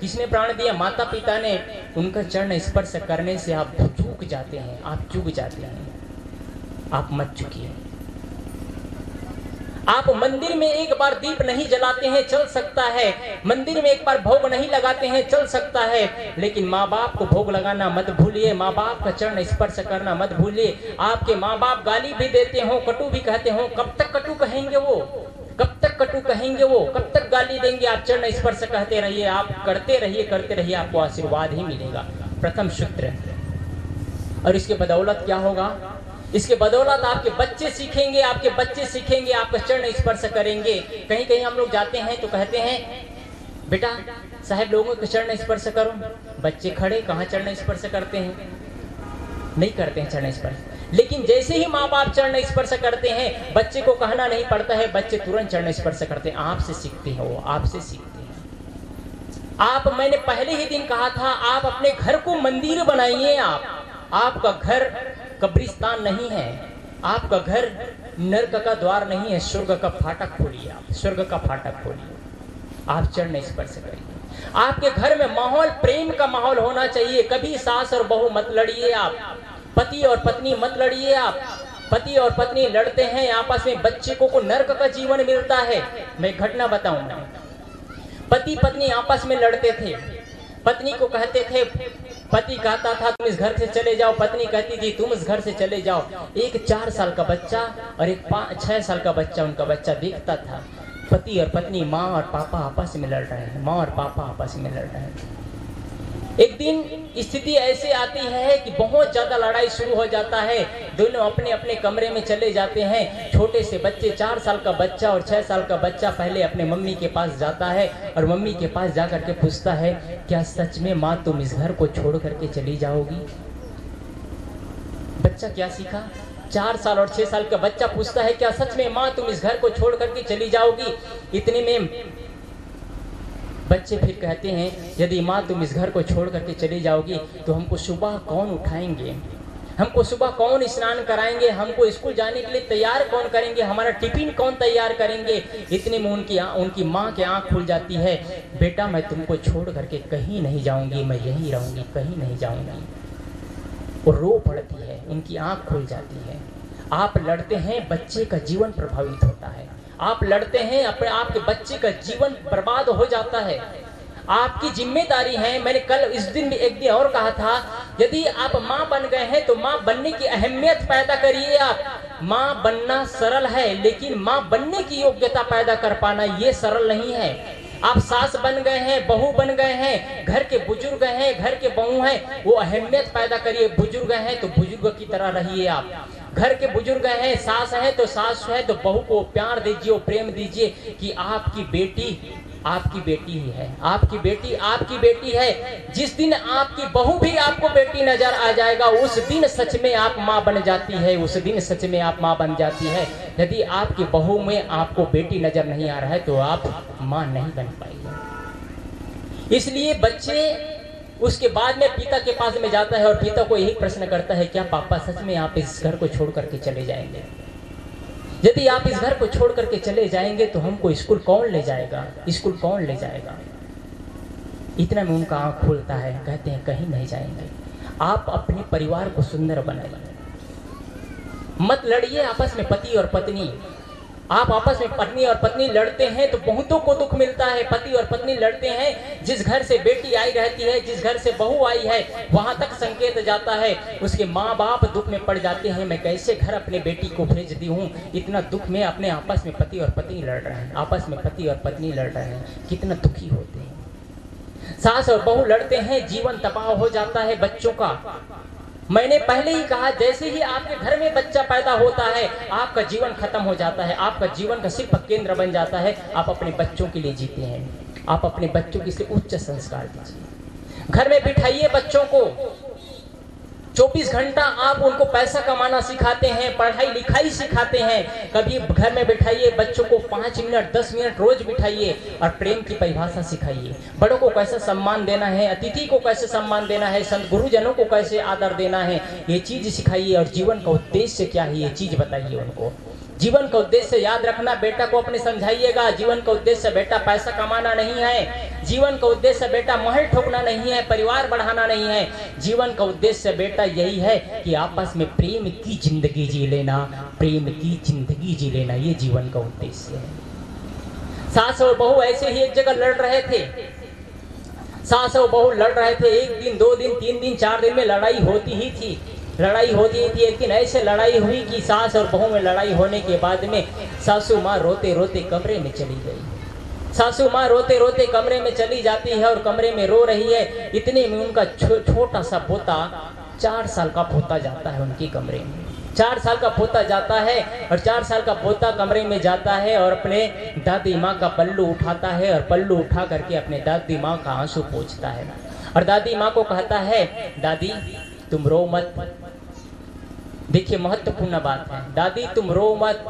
किसने प्राण दिया? माता पिता ने। उनका चरण स्पर्श करने से आप चूक जाते हैं, आप चूक जाते हैं। आप मत चुकिए। आप मंदिर में एक बार दीप नहीं जलाते हैं, चल सकता है। मंदिर में एक बार भोग नहीं लगाते हैं, चल सकता है। लेकिन माँ बाप को भोग लगाना मत भूलिए। माँ बाप का चरण स्पर्श करना मत भूलिए। आपके माँ बाप गाली भी देते हो, कटु भी कहते हो, कब तक कटु कहेंगे वो? कब तक कटु कहेंगे वो? कब तक गाली देंगे? आप चरण स्पर्श कहते रहिए, आप करते रहिए करते रहिए, आपको आशीर्वाद ही मिलेगा। प्रथम सूत्र और इसके बदौलत क्या होगा? इसके बदौलत आपके बच्चे सीखेंगे, आपके बच्चे सीखेंगे आपका चरण स्पर्श करेंगे। कहीं कहीं हम लोग जाते हैं तो कहते हैं, बेटा, साहब लोगों के चरण स्पर्श करो। बच्चे खड़े, कहाँ चरण स्पर्श करते हैं? नहीं करते हैं चरण स्पर्श। लेकिन जैसे ही माँ बाप चरण स्पर्श करते हैं, बच्चे को कहना नहीं पड़ता है, बच्चे तुरंत चरण स्पर्श करते हैं। आपसे सीखते हैं वो, आपसे सीखते हैं। आप, मैंने पहले ही दिन कहा था, आप अपने घर को मंदिर बनाइए आप। आपका घर कब्रिस्तान नहीं है। आपका घर नर्क का द्वार नहीं है, स्वर्ग का फाटक खोलिए आप, स्वर्ग का फाटक खोलिए। आप चरण स्पर्श करिए। आपके घर में माहौल, प्रेम का माहौल होना चाहिए। कभी सास और बहू मत लड़िए आप। पति और पत्नी मत लड़िए आप। पति और पत्नी लड़ते हैं आपस में बच्चे को, को नर्क का जीवन मिलता है। मैं घटना बताऊँगा। पति पत्नी आपस में लड़ते थे। पत्नी को कहते थे पति कहता था तुम इस घर से चले जाओ। पत्नी कहती थी तुम इस घर से चले जाओ। एक चार साल का बच्चा और एक छह साल का बच्चा उनका बच्चा देखता था। पति और पत्नी माँ और पापा आपस में लड़ रहे हैं माँ और पापा आपस में लड़ रहे हैं। एक दिन स्थिति ऐसी आती है कि बहुत ज़्यादा लड़ाई शुरू हो जाता है। दोनों अपने अपने कमरे में चले जाते हैं। छोटे से बच्चे, चार साल का बच्चा और छह साल का बच्चा पहले अपने मम्मी के पास जाता है और मम्मी के पास जाकर के पूछता है, क्या सच में माँ तुम इस घर को छोड़ करके चली जाओगी? बच्चा क्या सीखा? चार साल और छह साल का बच्चा पूछता है, क्या सच में माँ तुम इस घर को छोड़ करके चली जाओगी? इतने में बच्चे फिर कहते हैं यदि माँ तुम इस घर को छोड़ करके चली जाओगी तो हमको सुबह कौन उठाएँगे? हमको सुबह कौन स्नान कराएँगे? हमको स्कूल जाने के लिए तैयार कौन करेंगे? हमारा टिफ़िन कौन तैयार करेंगे? इतने में उनकी आ, उनकी माँ की आँख खुल जाती है बेटा मैं तुमको छोड़ करके कहीं नहीं जाऊँगी मैं यहीं रहूँगी कहीं नहीं जाऊँगी। वो रो पड़ती है उनकी आँख खुल जाती है। आप लड़ते हैं बच्चे का जीवन प्रभावित होता है। आप लड़ते हैं, अपने आपके बच्चे का जीवन बर्बाद हो जाता है। आपकी ज़िम्मेदारी है, मैंने कल इस दिन भी एक दिन और कहा था, यदि आप माँ बन गए हैं तो माँ बनने की अहमियत पैदा करिए आप। माँ बनना सरल है, लेकिन माँ बनने की योग्यता पैदा कर पाना ये सरल नहीं है। आप सास बन गए हैं, बहू बन गए हैं, घर के बुज़ुर्ग हैं, घर के बहू हैं, वो अहमियत पैदा करिए, बुज़ुर्ग हैं तो बुज़ुर्ग की तरह रहिए आप। घर के बुज़ुर्ग हैं, सास है तो सास है तो बहू को प्यार दीजिए प्रेम दीजिए कि आपकी बेटी आपकी बेटी ही है। आपकी बेटी आपकी बेटी है। जिस दिन आपकी बहू भी आपको बेटी नज़र आ जाएगा, उस दिन सच में आप माँ बन जाती है, उस दिन सच में आप माँ बन जाती है। यदि आपकी बहू में आपको बेटी नज़र नहीं आ रहा है तो आप माँ नहीं बन पाएगी। इसलिए बच्चे उसके बाद में पिता के पास में जाता है और पिता को यही प्रश्न करता है, क्या पापा सच में आप इस घर को छोड़ करके चले जाएँगे? यदि आप इस घर को छोड़ करके चले जाएँगे तो हमको स्कूल कौन ले जाएगा? स्कूल कौन ले जाएगा? इतना में उनका आँख खुलता है, कहते हैं, कहीं नहीं जाएँगे। आप अपने परिवार को सुंदर बनाइए। मत लड़िए आपस में पति और पत्नी। आप आपस में पत्नी और पत्नी लड़ते हैं तो बहुतों को दुख मिलता है। पति और पत्नी लड़ते हैं, जिस घर से बेटी आई रहती है, जिस घर से बहू आई है, वहाँ तक संकेत जाता है। उसके माँ बाप दुख में पड़ जाते हैं, मैं कैसे घर अपने बेटी को भेज दी? हूँ इतना दुख में अपने आपस में पति और पत्नी लड़ रहे हैं। आपस में पति और पत्नी लड़ रहे हैं। कितना दुखी होते हैं। सास और बहू लड़ते हैं, जीवन तबाह हो जाता है बच्चों का। मैंने पहले ही कहा, जैसे ही आपके घर में बच्चा पैदा होता है, आपका जीवन खत्म हो जाता है, आपका जीवन का सिर्फ़ केंद्र बन जाता है, आप अपने बच्चों के लिए जीते हैं। आप अपने बच्चों के लिए उच्च संस्कार दीजिए। घर में बिठाइए बच्चों को। 24 घंटा आप उनको पैसा कमाना सिखाते हैं, पढ़ाई लिखाई सिखाते हैं। कभी घर में बिठाइए, बच्चों को पाँच मिनट, दस मिनट रोज बिठाइए और प्रेम की परिभाषा सिखाइए। बड़ों को कैसे सम्मान देना है, अतिथि को कैसे सम्मान देना है, संत गुरुजनों को कैसे आदर देना है, ये चीज़ सिखाइए और जीवन का उद्देश्य क्या है, ये चीज़ बताइए उनको। जीवन का उद्देश्य याद रखना, बेटा को अपने समझाइएगा। जीवन का उद्देश्य, बेटा, पैसा कमाना नहीं है। जीवन का उद्देश्य बेटा महल ठोकना नहीं है, परिवार बढ़ाना नहीं है। जीवन का उद्देश्य बेटा यही है कि आपस में प्रेम की ज़िंदगी जी लेना, प्रेम की ज़िंदगी जी लेना, ये जीवन का उद्देश्य है। सास और बहू ऐसे ही एक जगह लड़ रहे थे। सास और बहू लड़ रहे थे, एक दिन, दो दिन, तीन दिन, चार दिन में लड़ाई होती ही थी। लड़ाई होती थी एक दिन ऐसे लड़ाई हुई कि सास और बहू में लड़ाई होने के बाद में सासू माँ रोते रोते कमरे में चली गई। सासू माँ रोते रोते कमरे में चली जाती है और कमरे में रो रही है। इतने में उनका छो, छोटा सा पोता चार साल का पोता जाता है उनके कमरे में। चार साल का पोता जाता है और चार साल का पोता कमरे में जाता है और अपने दादी माँ का पल्लू उठाता है और पल्लू उठा करके अपने दादी माँ का आँसू पोछता है। और दादी माँ को कहता है दादी तुम रो मत। देखिए महत्वपूर्ण बात है। दादी तुम रो मत।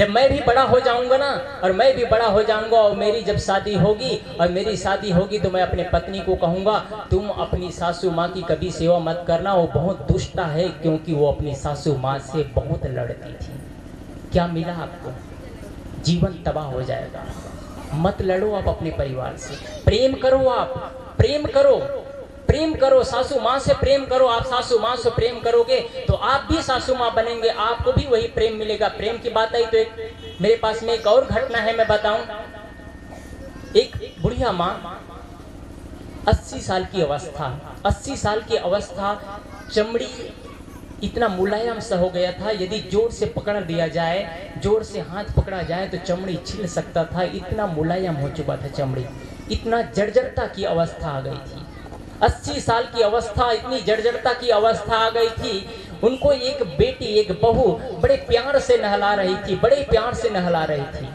जब मैं भी बड़ा हो जाऊँगा ना, और मैं भी बड़ा हो जाऊँगा, और मेरी जब शादी होगी, और मेरी शादी होगी तो मैं अपने पत्नी को कहूँगा, तुम अपनी सासू माँ की कभी सेवा मत करना, वो बहुत दुष्टा है, क्योंकि वो अपनी सासू माँ से बहुत लड़ती थी। क्या मिला आपको? जीवन तबाह हो जाएगा। मत लड़ो आप अपने परिवार से। प्रेम करो आप। प्रेम करो। प्रेम करो, सासू माँ से प्रेम करो, आप सासू माँ से प्रेम करोगे तो आप भी सासू माँ बनेंगे, आपको भी वही प्रेम मिलेगा। प्रेम की बात आई तो एक, मेरे पास में एक और घटना है, मैं बताऊँ। एक बुढ़िया माँ, अस्सी साल की अवस्था, अस्सी साल की अवस्था, चमड़ी इतना मुलायम सा हो गया था, यदि ज़ोर से पकड़ दिया जाए, ज़ोर से हाथ पकड़ा जाए तो चमड़ी छिल सकता था, इतना मुलायम हो चुका था चमड़ी, इतना जर्जरता की अवस्था आ गई थी। अस्सी साल की अवस्था, इतनी जर्जरता की अवस्था आ गई थी। उनको एक बेटी, एक बहू बड़े प्यार से नहला रही थी, बड़े प्यार से नहला रही थी।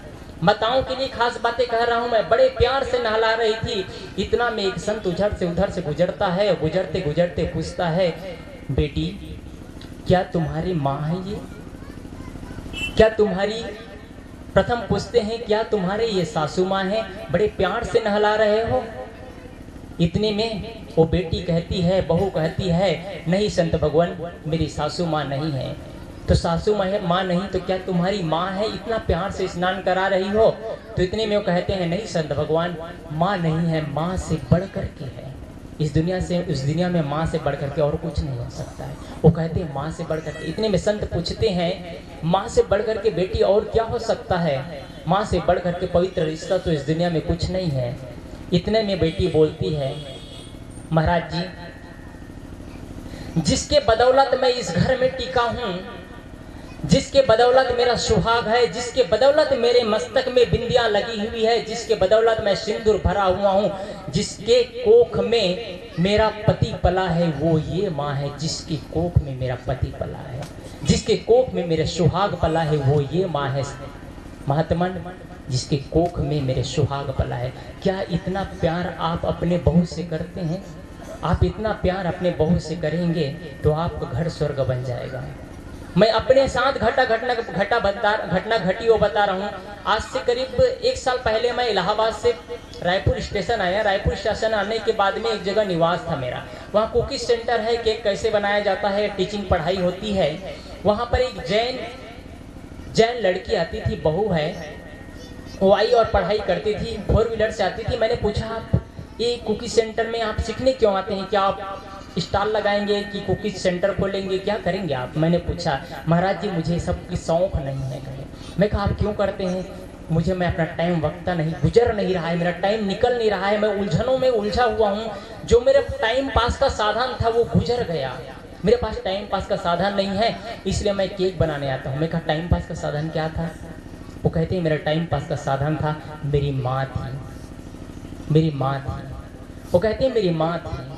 माताओं के लिए खास बातें कह रहा हूँ मैं, बड़े प्यार से नहला रही थी। इतना में एक संत उधर से उधर से गुजरता है गुजरते गुजरते पूछता है, बेटी, क्या तुम्हारी माँ है ये? क्या तुम्हारी प्रथम पूछते हैं, क्या तुम्हारे ये सासू माँ है? बड़े प्यार से नहला रहे हो? इतने में वो बेटी कहती है, बहू कहती है, नहीं संत भगवान, मेरी सासू माँ नहीं है। तो सासू माँ माँ नहीं तो क्या तुम्हारी माँ है? इतना प्यार से स्नान करा रही हो तो इतने में वो कहते हैं, नहीं संत भगवान, माँ नहीं है, माँ से बढ़ कर के है। इस दुनिया से, इस दुनिया में माँ से बढ़ करके और कुछ नहीं हो सकता है। वो कहते हैं, माँ से बढ़ करके इतने में संत पूछते हैं, माँ से बढ़ करके बेटी और क्या हो सकता है? माँ से बढ़ करके पवित्र रिश्ता तो इस दुनिया में कुछ नहीं है। इतने में बेटी बोलती है, महाराज जी, जिसके बदौलत मैं इस घर में टिका हूँ, जिसके बदौलत मेरा सुहाग है, जिसके बदौलत मेरे मस्तक में बिंदिया लगी हुई है, जिसके बदौलत मैं सिंदूर भरा हुआ हूँ, जिसके कोख में मेरा पति पला है, वो ये माँ है, जिसके कोख में मेरा पति पला है, जिसके कोख में मेरे सुहाग पला है, वो ये माँ है महात्मन जिसके कोख में मेरे सुहाग पला है। क्या इतना प्यार आप अपने बहू से करते हैं? आप इतना प्यार अपने बहू से करेंगे तो आपका घर स्वर्ग बन जाएगा। मैं अपने साथ घटा घटना घटा बता घटना घटी वो बता रहा हूँ। आज से करीब एक साल पहले मैं इलाहाबाद से रायपुर स्टेशन आया। रायपुर स्टेशन आने के बाद में एक जगह निवास था मेरा। वहाँ कुकिंग सेंटर है, केक कैसे बनाया जाता है, टीचिंग पढ़ाई होती है। वहाँ पर एक जैन जैन लड़की आती थी, बहू है। वो और पढ़ाई करती थी, फोर व्हीलर से आती थी। मैंने पूछा, आप ये कुकी सेंटर में आप सीखने क्यों आते हैं? क्या आप स्टॉल लगाएँगे कि कुकीज सेंटर खोलेंगे? क्या करेंगे आप? मैंने पूछा, महाराज जी, मुझे सब की शौक नहीं है कहे मैं कहा, आप क्यों करते हैं? मुझे, मैं अपना टाइम वक्ता नहीं, गुजर नहीं रहा है। मेरा टाइम निकल नहीं रहा है। मैं उलझनों में उलझा हुआ हूँ। जो मेरे टाइम पास का साधन था, वो गुजर गया। मेरे पास टाइम पास का साधन नहीं है, इसलिए मैं केक बनाने आता हूँ। मैं कहा टाइम पास का साधन क्या था? वो कहते हैं, मेरा टाइम पास का साधन था, मेरी माँ थी। मेरी माँ थी। वो कहते हैं, मेरी माँ थी।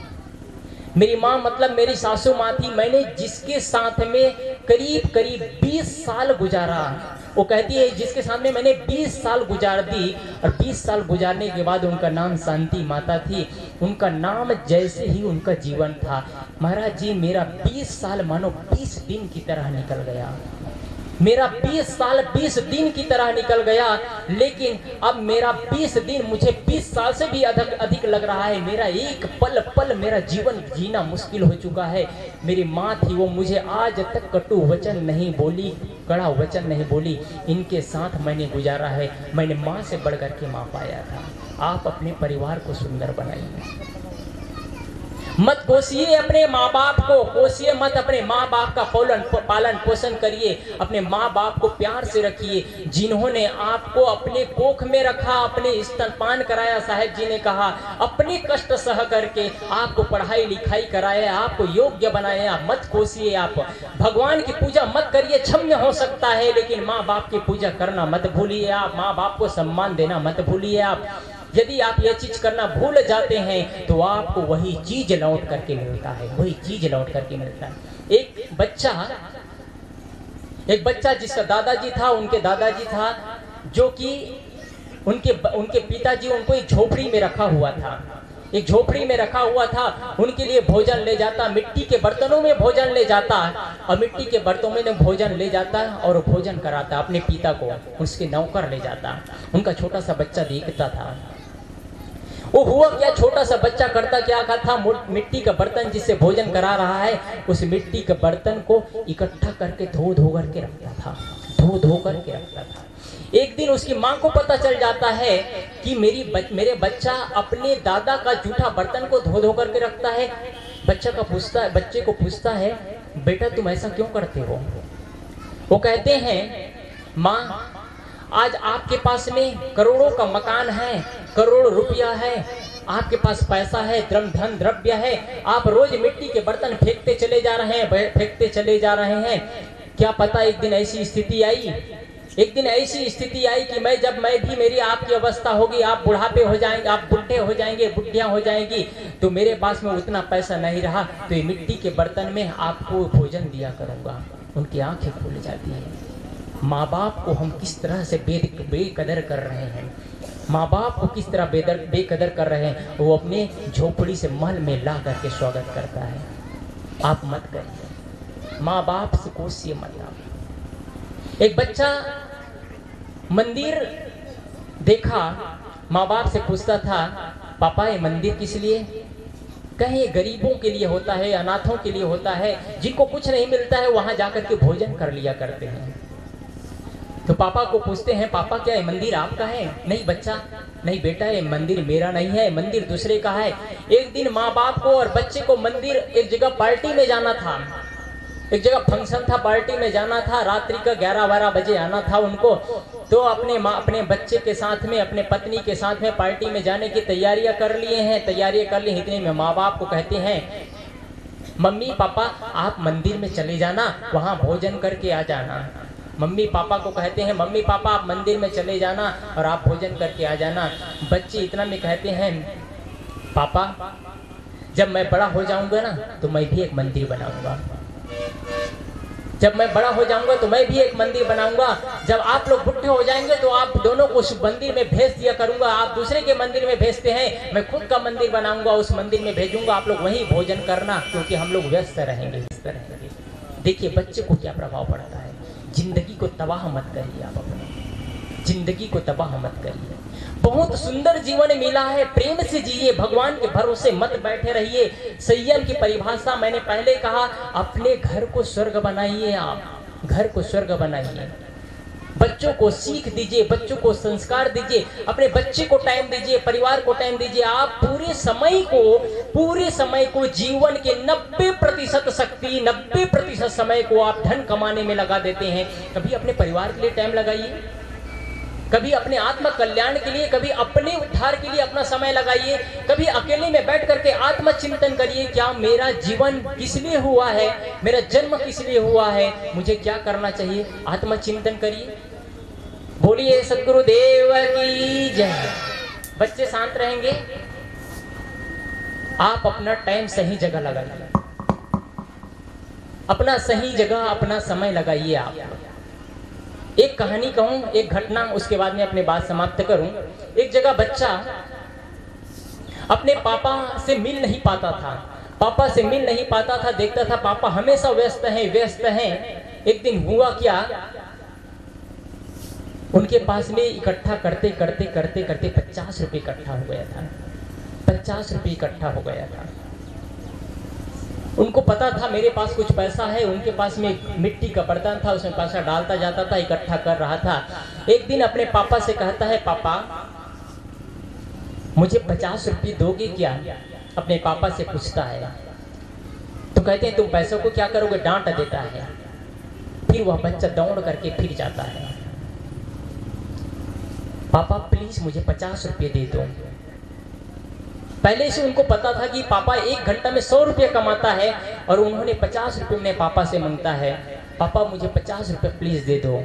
मेरी माँ मतलब मेरी सासू माँ थी। मैंने जिसके साथ में करीब करीब 20 साल गुजारा, वो कहती है, जिसके सामने मैंने 20 साल गुजार दी, और 20 साल गुजारने के बाद उनका नाम शांति माता थी। उनका नाम जैसे ही उनका जीवन था। महाराज जी, मेरा 20 साल मानो 20 दिन की तरह निकल गया। मेरा 20 साल 20 दिन की तरह निकल गया, लेकिन अब मेरा 20 दिन मुझे 20 साल से भी अधिक अधिक लग रहा है। मेरा एक पल पल मेरा जीवन जीना मुश्किल हो चुका है। मेरी माँ थी, वो मुझे आज तक कटु वचन नहीं बोली, कड़ा वचन नहीं बोली। इनके साथ मैंने गुजारा है। मैंने माँ से बढ़ कर के माँ पाया था। आप अपने परिवार को सुंदर बनाइए। मत कोसिए अपने माँ बाप को, कोसिए मत अपने माँ बाप का पालन पालन पोषण करिए, अपने माँ बाप को प्यार से रखिए। जिन्होंने आपको अपने कोख में रखा, अपने स्तनपान कराया, साहेब जी ने कहा, अपने कष्ट सह करके आपको पढ़ाई लिखाई कराया आपको योग्य बनाया मत कोसिए आप। भगवान की पूजा मत करिए, क्षम्य हो सकता है, लेकिन माँ बाप की पूजा करना मत भूलिए आप। माँ बाप को सम्मान देना मत भूलिए आप। यदि आप यह चीज़ करना भूल जाते हैं तो आपको वही चीज़ लौट करके मिलता है, वही चीज़ लौट करके मिलता है। एक बच्चा एक बच्चा जिसका दादाजी था, उनके दादाजी था, जो कि उनके उनके पिताजी उनको एक झोपड़ी में रखा हुआ था। एक झोपड़ी में रखा हुआ था, उनके लिए भोजन ले जाता, मिट्टी के बर्तनों में भोजन ले जाता, और मिट्टी के बर्तनों में भोजन ले जाता और भोजन कराता अपने पिता को, उसके नौकर ले जाता। उनका छोटा सा बच्चा देखता था। वो हुआ क्या? छोटा सा बच्चा करता क्या था? मिट्टी का बर्तन जिससे भोजन करा रहा है उस मिट्टी के बर्तन को इकट्ठा करके धो धो करके रखता था। धो धो करके रखता था। एक दिन उसकी माँ को पता चल जाता है कि मेरी बच, मेरे बच्चा अपने दादा का जूठा बर्तन को धो धो करके रखता है। बच्चा का पूछता है बच्चे को पूछता है बेटा तुम ऐसा क्यों करते हो? वो कहते हैं माँ आज आपके पास में करोड़ों का मकान है, करोड़ रुपया है, आपके पास पैसा है, द्रम धन द्रव्य है, आप रोज मिट्टी के बर्तन फेंकते चले जा रहे हैं फेंकते चले जा रहे हैं। क्या पता एक दिन ऐसी स्थिति आई? एक दिन ऐसी स्थिति आई कि मैं जब मैं भी मेरी आपकी अवस्था होगी, आप बुढ़ापे हो जाएँगे, आप बुढ़े हो जाएँगे, बुढ़िया हो जाएँगी तो मेरे पास में उतना पैसा नहीं रहा तो ये मिट्टी के बर्तन में आपको भोजन दिया करूँगा। उनकी आँखें खुल जाती है। माँ बाप को हम किस तरह से बे बेकदर कर रहे हैं? माँ बाप को किस तरह बेदर, बेकदर कर रहे हैं? वो अपने झोपड़ी से महल में ला करके स्वागत करता है। आप मत करिए। माँ बाप से कोशिए मत आप। एक बच्चा मंदिर देखा माँ बाप से पूछता था, पापा, ये मंदिर किस लिए? कहीं, गरीबों के लिए होता है, अनाथों के लिए होता है। जिनको कुछ नहीं मिलता है, वहाँ जाकर के भोजन कर लिया करते हैं। तो पापा को पूछते हैं, पापा, क्या ये मंदिर आपका है? नहीं बच्चा, नहीं बेटा, ये मंदिर मेरा नहीं है, मंदिर दूसरे का है। एक दिन माँ बाप को और बच्चे को मंदिर एक जगह पार्टी में जाना था। एक जगह फ़ंक्शन था, पार्टी में जाना था, रात्रि का ग्यारह बारह बजे आना था उनको। तो अपने माँ, अपने बच्चे के साथ में, अपने पत्नी के साथ में पार्टी में जाने की तैयारियाँ कर लिए हैं। तैयारियाँ कर ली, इतने में माँ बाप को कहते हैं, मम्मी, पापा, आप मंदिर में चले जाना, वहाँ भोजन करके आ जाना। मम्मी पापा को कहते हैं, मम्मी पापा, आप मंदिर में चले जाना और आप भोजन करके आ जाना। बच्चे इतना में कहते हैं, पापा, जब मैं बड़ा हो जाऊँगा ना तो मैं भी एक मंदिर बनाऊँगा। जब मैं बड़ा हो जाऊँगा तो मैं भी एक मंदिर बनाऊँगा। जब आप लोग बुढ़े हो जाएँगे तो आप दोनों को उस मंदिर में भेज दिया करूँगा। आप दूसरे के मंदिर में भेजते हैं, मैं खुद का मंदिर बनाऊँगा, उस मंदिर में भेजूँगा। आप लोग वहीं भोजन करना, क्योंकि हम लोग व्यस्त रहेंगे व्यस्त रहेंगे। देखिए, बच्चे को क्या प्रभाव पड़ता है? ज़िंदगी को तबाह मत करिए आप अपने। ज़िंदगी को तबाह मत करिए। बहुत सुंदर जीवन मिला है, प्रेम से जिए, भगवान के भरोसे मत बैठे रहिए। संयम की परिभाषा मैंने पहले कहा, अपने घर को स्वर्ग बनाइए आप, घर को स्वर्ग बनाइए। बच्चों को सीख दीजिए, बच्चों को संस्कार दीजिए, अपने बच्चे को टाइम दीजिए, परिवार को टाइम दीजिए, आप पूरे समय को, पूरे समय को जीवन के 90 प्रतिशत शक्ति 90 प्रतिशत समय को आप धन कमाने में लगा देते हैं। कभी अपने परिवार के लिए टाइम लगाइए। कभी अपने आत्म कल्याण के लिए, कभी अपने उद्धार के लिए अपना समय लगाइए, कभी अकेले में बैठ करके आत्म चिंतन करिए, क्या मेरा जीवन किस लिए हुआ है, मेरा जन्म किस लिए हुआ है, मुझे क्या करना चाहिए? आत्म चिंतन करिए। बोलिए सदगुरु देव की जय। बच्चे शांत रहेंगे। आप अपना टाइम सही जगह लगाइए। अपना सही जगह, अपना समय लगाइए आप। एक कहानी कहूँ, एक घटना, उसके बाद में अपने बात समाप्त करूँ। एक जगह बच्चा अपने पापा से मिल नहीं पाता था। पापा से मिल नहीं पाता था, देखता था, पापा हमेशा व्यस्त हैं व्यस्त हैं। एक दिन हुआ क्या? उनके पास में इकट्ठा करते करते करते करते पचास रुपये इकट्ठा हो गया था। पचास रुपये इकट्ठा हो गया था। उनको पता था मेरे पास कुछ पैसा है, उनके पास में मिट्टी का बर्तन था, उसमें पैसा डालता जाता था, इकट्ठा कर रहा था। एक दिन अपने पापा से कहता है, पापा, मुझे पचास रुपये दोगे क्या? अपने पापा से पूछता है। तो कहते हैं, तुम पैसों को क्या करोगे? डांट देता है। फिर वह बच्चा दौड़ करके फिर जाता है। पापा प्लीज़ मुझे पचास रुपये दे दो। पहले से उनको पता था कि पापा एक घंटा में सौ रुपये कमाता है और उन्होंने पचास रुपये में पापा से माँगता है। पापा, मुझे पचास रुपये प्लीज़ दे दो,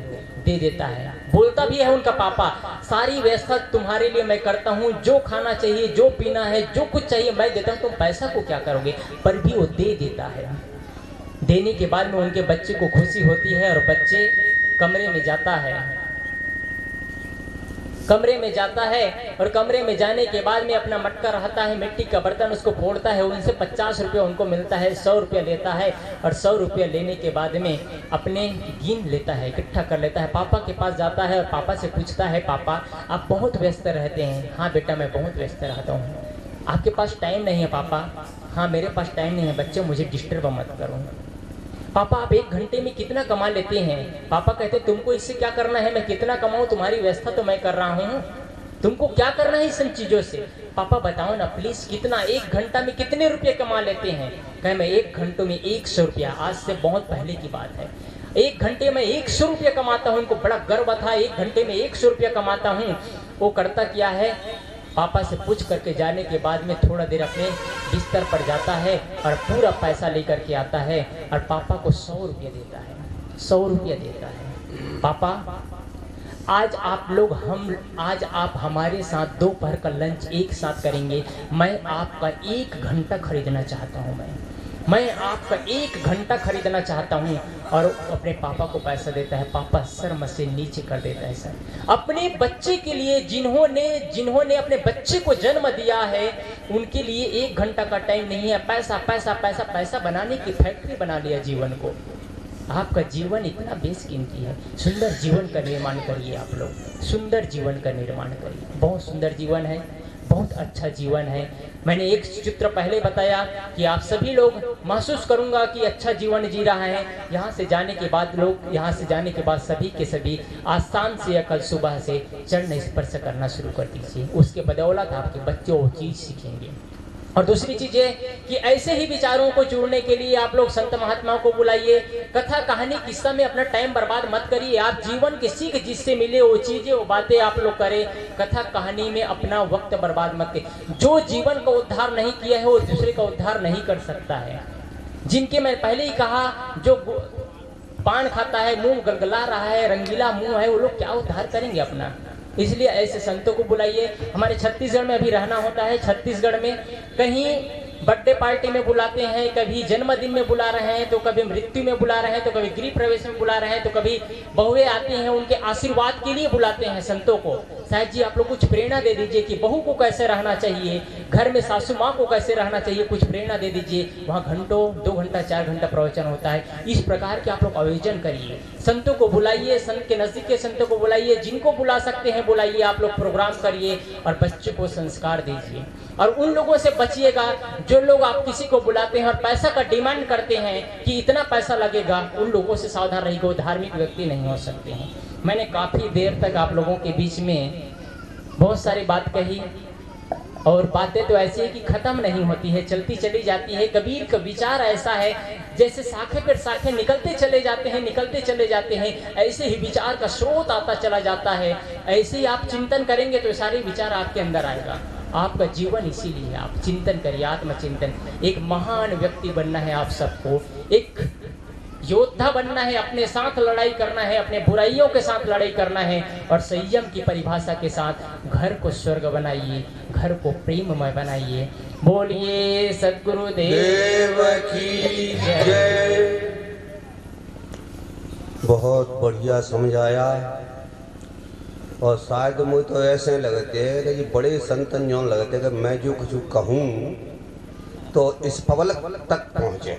दे देता है। बोलता भी है उनका पापा, सारी व्यवस्था तुम्हारे लिए मैं करता हूँ। जो खाना चाहिए, जो पीना है, जो कुछ चाहिए मैं देता हूँ। तुम पैसा को क्या करोगे? पर भी वो दे देता है। देने के बाद में उनके बच्चे को खुशी होती है और बच्चे कमरे में जाता है। कमरे में जाता है और कमरे में जाने के बाद में अपना मटका रहता है, मिट्टी का बर्तन उसको फोड़ता है, उनसे पचास रुपये उनको मिलता है, सौ रुपया लेता है और सौ रुपया लेने के बाद में अपने गिन लेता है, इकट्ठा कर लेता है। पापा के पास जाता है और पापा से पूछता है, पापा, आप बहुत व्यस्त रहते हैं। हाँ बेटा, मैं बहुत व्यस्त रहता हूँ। आपके पास टाइम नहीं है, पापा। हाँ मेरे पास टाइम नहीं है, बच्चे, मुझे डिस्टर्ब मत करो। पापा, आप एक घंटे में कितना कमा लेते हैं? पापा कहते, तुमको इससे क्या करना है? मैं कितना कमाऊं? तुम्हारी व्यवस्था तो मैं कर रहा हूँ। तुमको क्या करना है इन चीज़ों से? पापा, बताओ ना प्लीज़ कितना एक घंटा में कितने रुपए कमा लेते हैं? कहे, मैं एक घंटों में एक सौ रुपया, आज से बहुत पहले की बात है। एक घंटे में एक सौ रुपया कमाता हूँ उनको बड़ा गर्व था, एक घंटे में एक सौ रुपया कमाता हूँ। वो करता क्या है? पापा से पूछ करके जाने के बाद में थोड़ा देर अपने बिस्तर पर जाता है और पूरा पैसा लेकर के आता है और पापा को सौ रुपया देता है। सौ रुपया देता है। पापा, आज आप लोग हम, आज आप हमारे साथ दोपहर का लंच एक साथ करेंगे। मैं आपका एक घंटा खरीदना चाहता हूँ मैं। मैं आपका एक घंटा खरीदना चाहता हूँ और अपने पापा को पैसा देता है। पापा सर मसे नीचे कर देता है सर। अपने बच्चे के लिए जिन्होंने जिन्होंने अपने बच्चे को जन्म दिया है, उनके लिए एक घंटा का टाइम नहीं है। पैसा पैसा पैसा पैसा बनाने की फैक्ट्री बना लिया जीवन को। आपका जीवन इतना बेसकीमती है। सुंदर जीवन का निर्माण करिए आप लोग। सुंदर जीवन का निर्माण करिए। बहुत सुंदर जीवन है, बहुत अच्छा जीवन है। मैंने एक चित्र पहले बताया कि आप सभी लोग महसूस करूँगा कि अच्छा जीवन जी रहा है। यहाँ से जाने के बाद लोग, यहाँ से जाने के बाद सभी के सभी आसान से या कल सुबह से चरण स्पर्श करना शुरू कर दीजिए। उसके बदौलत आपके बच्चे वो चीज़ सीखेंगे। और दूसरी चीज़ है कि ऐसे ही विचारों को जोड़ने के लिए आप लोग संत महात्माओं को बुलाइए। कथा कहानी किस्सा में अपना टाइम बर्बाद मत करिए। आप जीवन की सीख जिससे मिले, वो चीज़ें, वो बातें आप लोग करें। कथा कहानी में अपना वक्त बर्बाद मत करें जो जीवन का उद्धार नहीं किया है, वो दूसरे का उद्धार नहीं कर सकता है। जिनके मैं पहले ही कहा, जो पान खाता है, मुँह गलगला रहा है, रंगीला मुँह है, वो लोग क्या उद्धार करेंगे अपना? इसलिए ऐसे संतों को बुलाइए। हमारे छत्तीसगढ़ में अभी रहना होता है। छत्तीसगढ़ में कहीं बर्थडे पार्टी में बुलाते हैं, कभी जन्मदिन में बुला रहे हैं तो कभी मृत्यु में बुला रहे हैं तो कभी गृह प्रवेश में बुला रहे हैं तो कभी बहुए आती हैं, उनके आशीर्वाद के लिए बुलाते हैं संतों को। शायद जी, आप लोग कुछ प्रेरणा दे दीजिए कि बहू को कैसे रहना चाहिए, घर में सासू माँ को कैसे रहना चाहिए, कुछ प्रेरणा दे दीजिए। वहाँ घंटों, दो घंटा, चार घंटा प्रवचन होता है। इस प्रकार के आप लोग आयोजन करिए। संतों को बुलाइए, संत के नज़दीक के संतों को बुलाइए, जिनको बुला सकते हैं, बुलाइए, आप लोग प्रोग्राम करिए और बच्चे को संस्कार दीजिए। और उन लोगों से बचिएगा, जो लोग आप किसी को बुलाते हैं और पैसा का डिमांड करते हैं कि इतना पैसा लगेगा, उन लोगों से सावधान रहिए वो धार्मिक व्यक्ति नहीं हो सकते हैं। मैंने काफ़ी देर तक आप लोगों के बीच में बहुत सारी बात कही। और बातें तो ऐसी है कि खत्म नहीं होती है, चलती चली जाती है। कबीर का विचार ऐसा है, जैसे साखे पर साखे निकलते चले जाते हैं, निकलते चले जाते हैं, ऐसे ही विचार का स्रोत आता चला जाता है। ऐसे ही आप चिंतन करेंगे तो सारे विचार आपके अंदर आएगा। आपका जीवन इसीलिए आप चिंतन करिए, आत्मचिंतन। एक महान व्यक्ति बनना है आप सबको। एक योद्धा बनना है, अपने साथ लड़ाई करना है, अपने बुराइयों के साथ लड़ाई करना है और संयम की परिभाषा के साथ घर को स्वर्ग बनाइए, घर को प्रेममय बनाइए। बोलिए सदगुरु देव की जय। बहुत बढ़िया समझाया। और शायद मुझे तो ऐसे लगते है कि बड़े संतन जो लगते कि मैं जो कुछ कहूँ तो इस पबलक तक पहुँचे।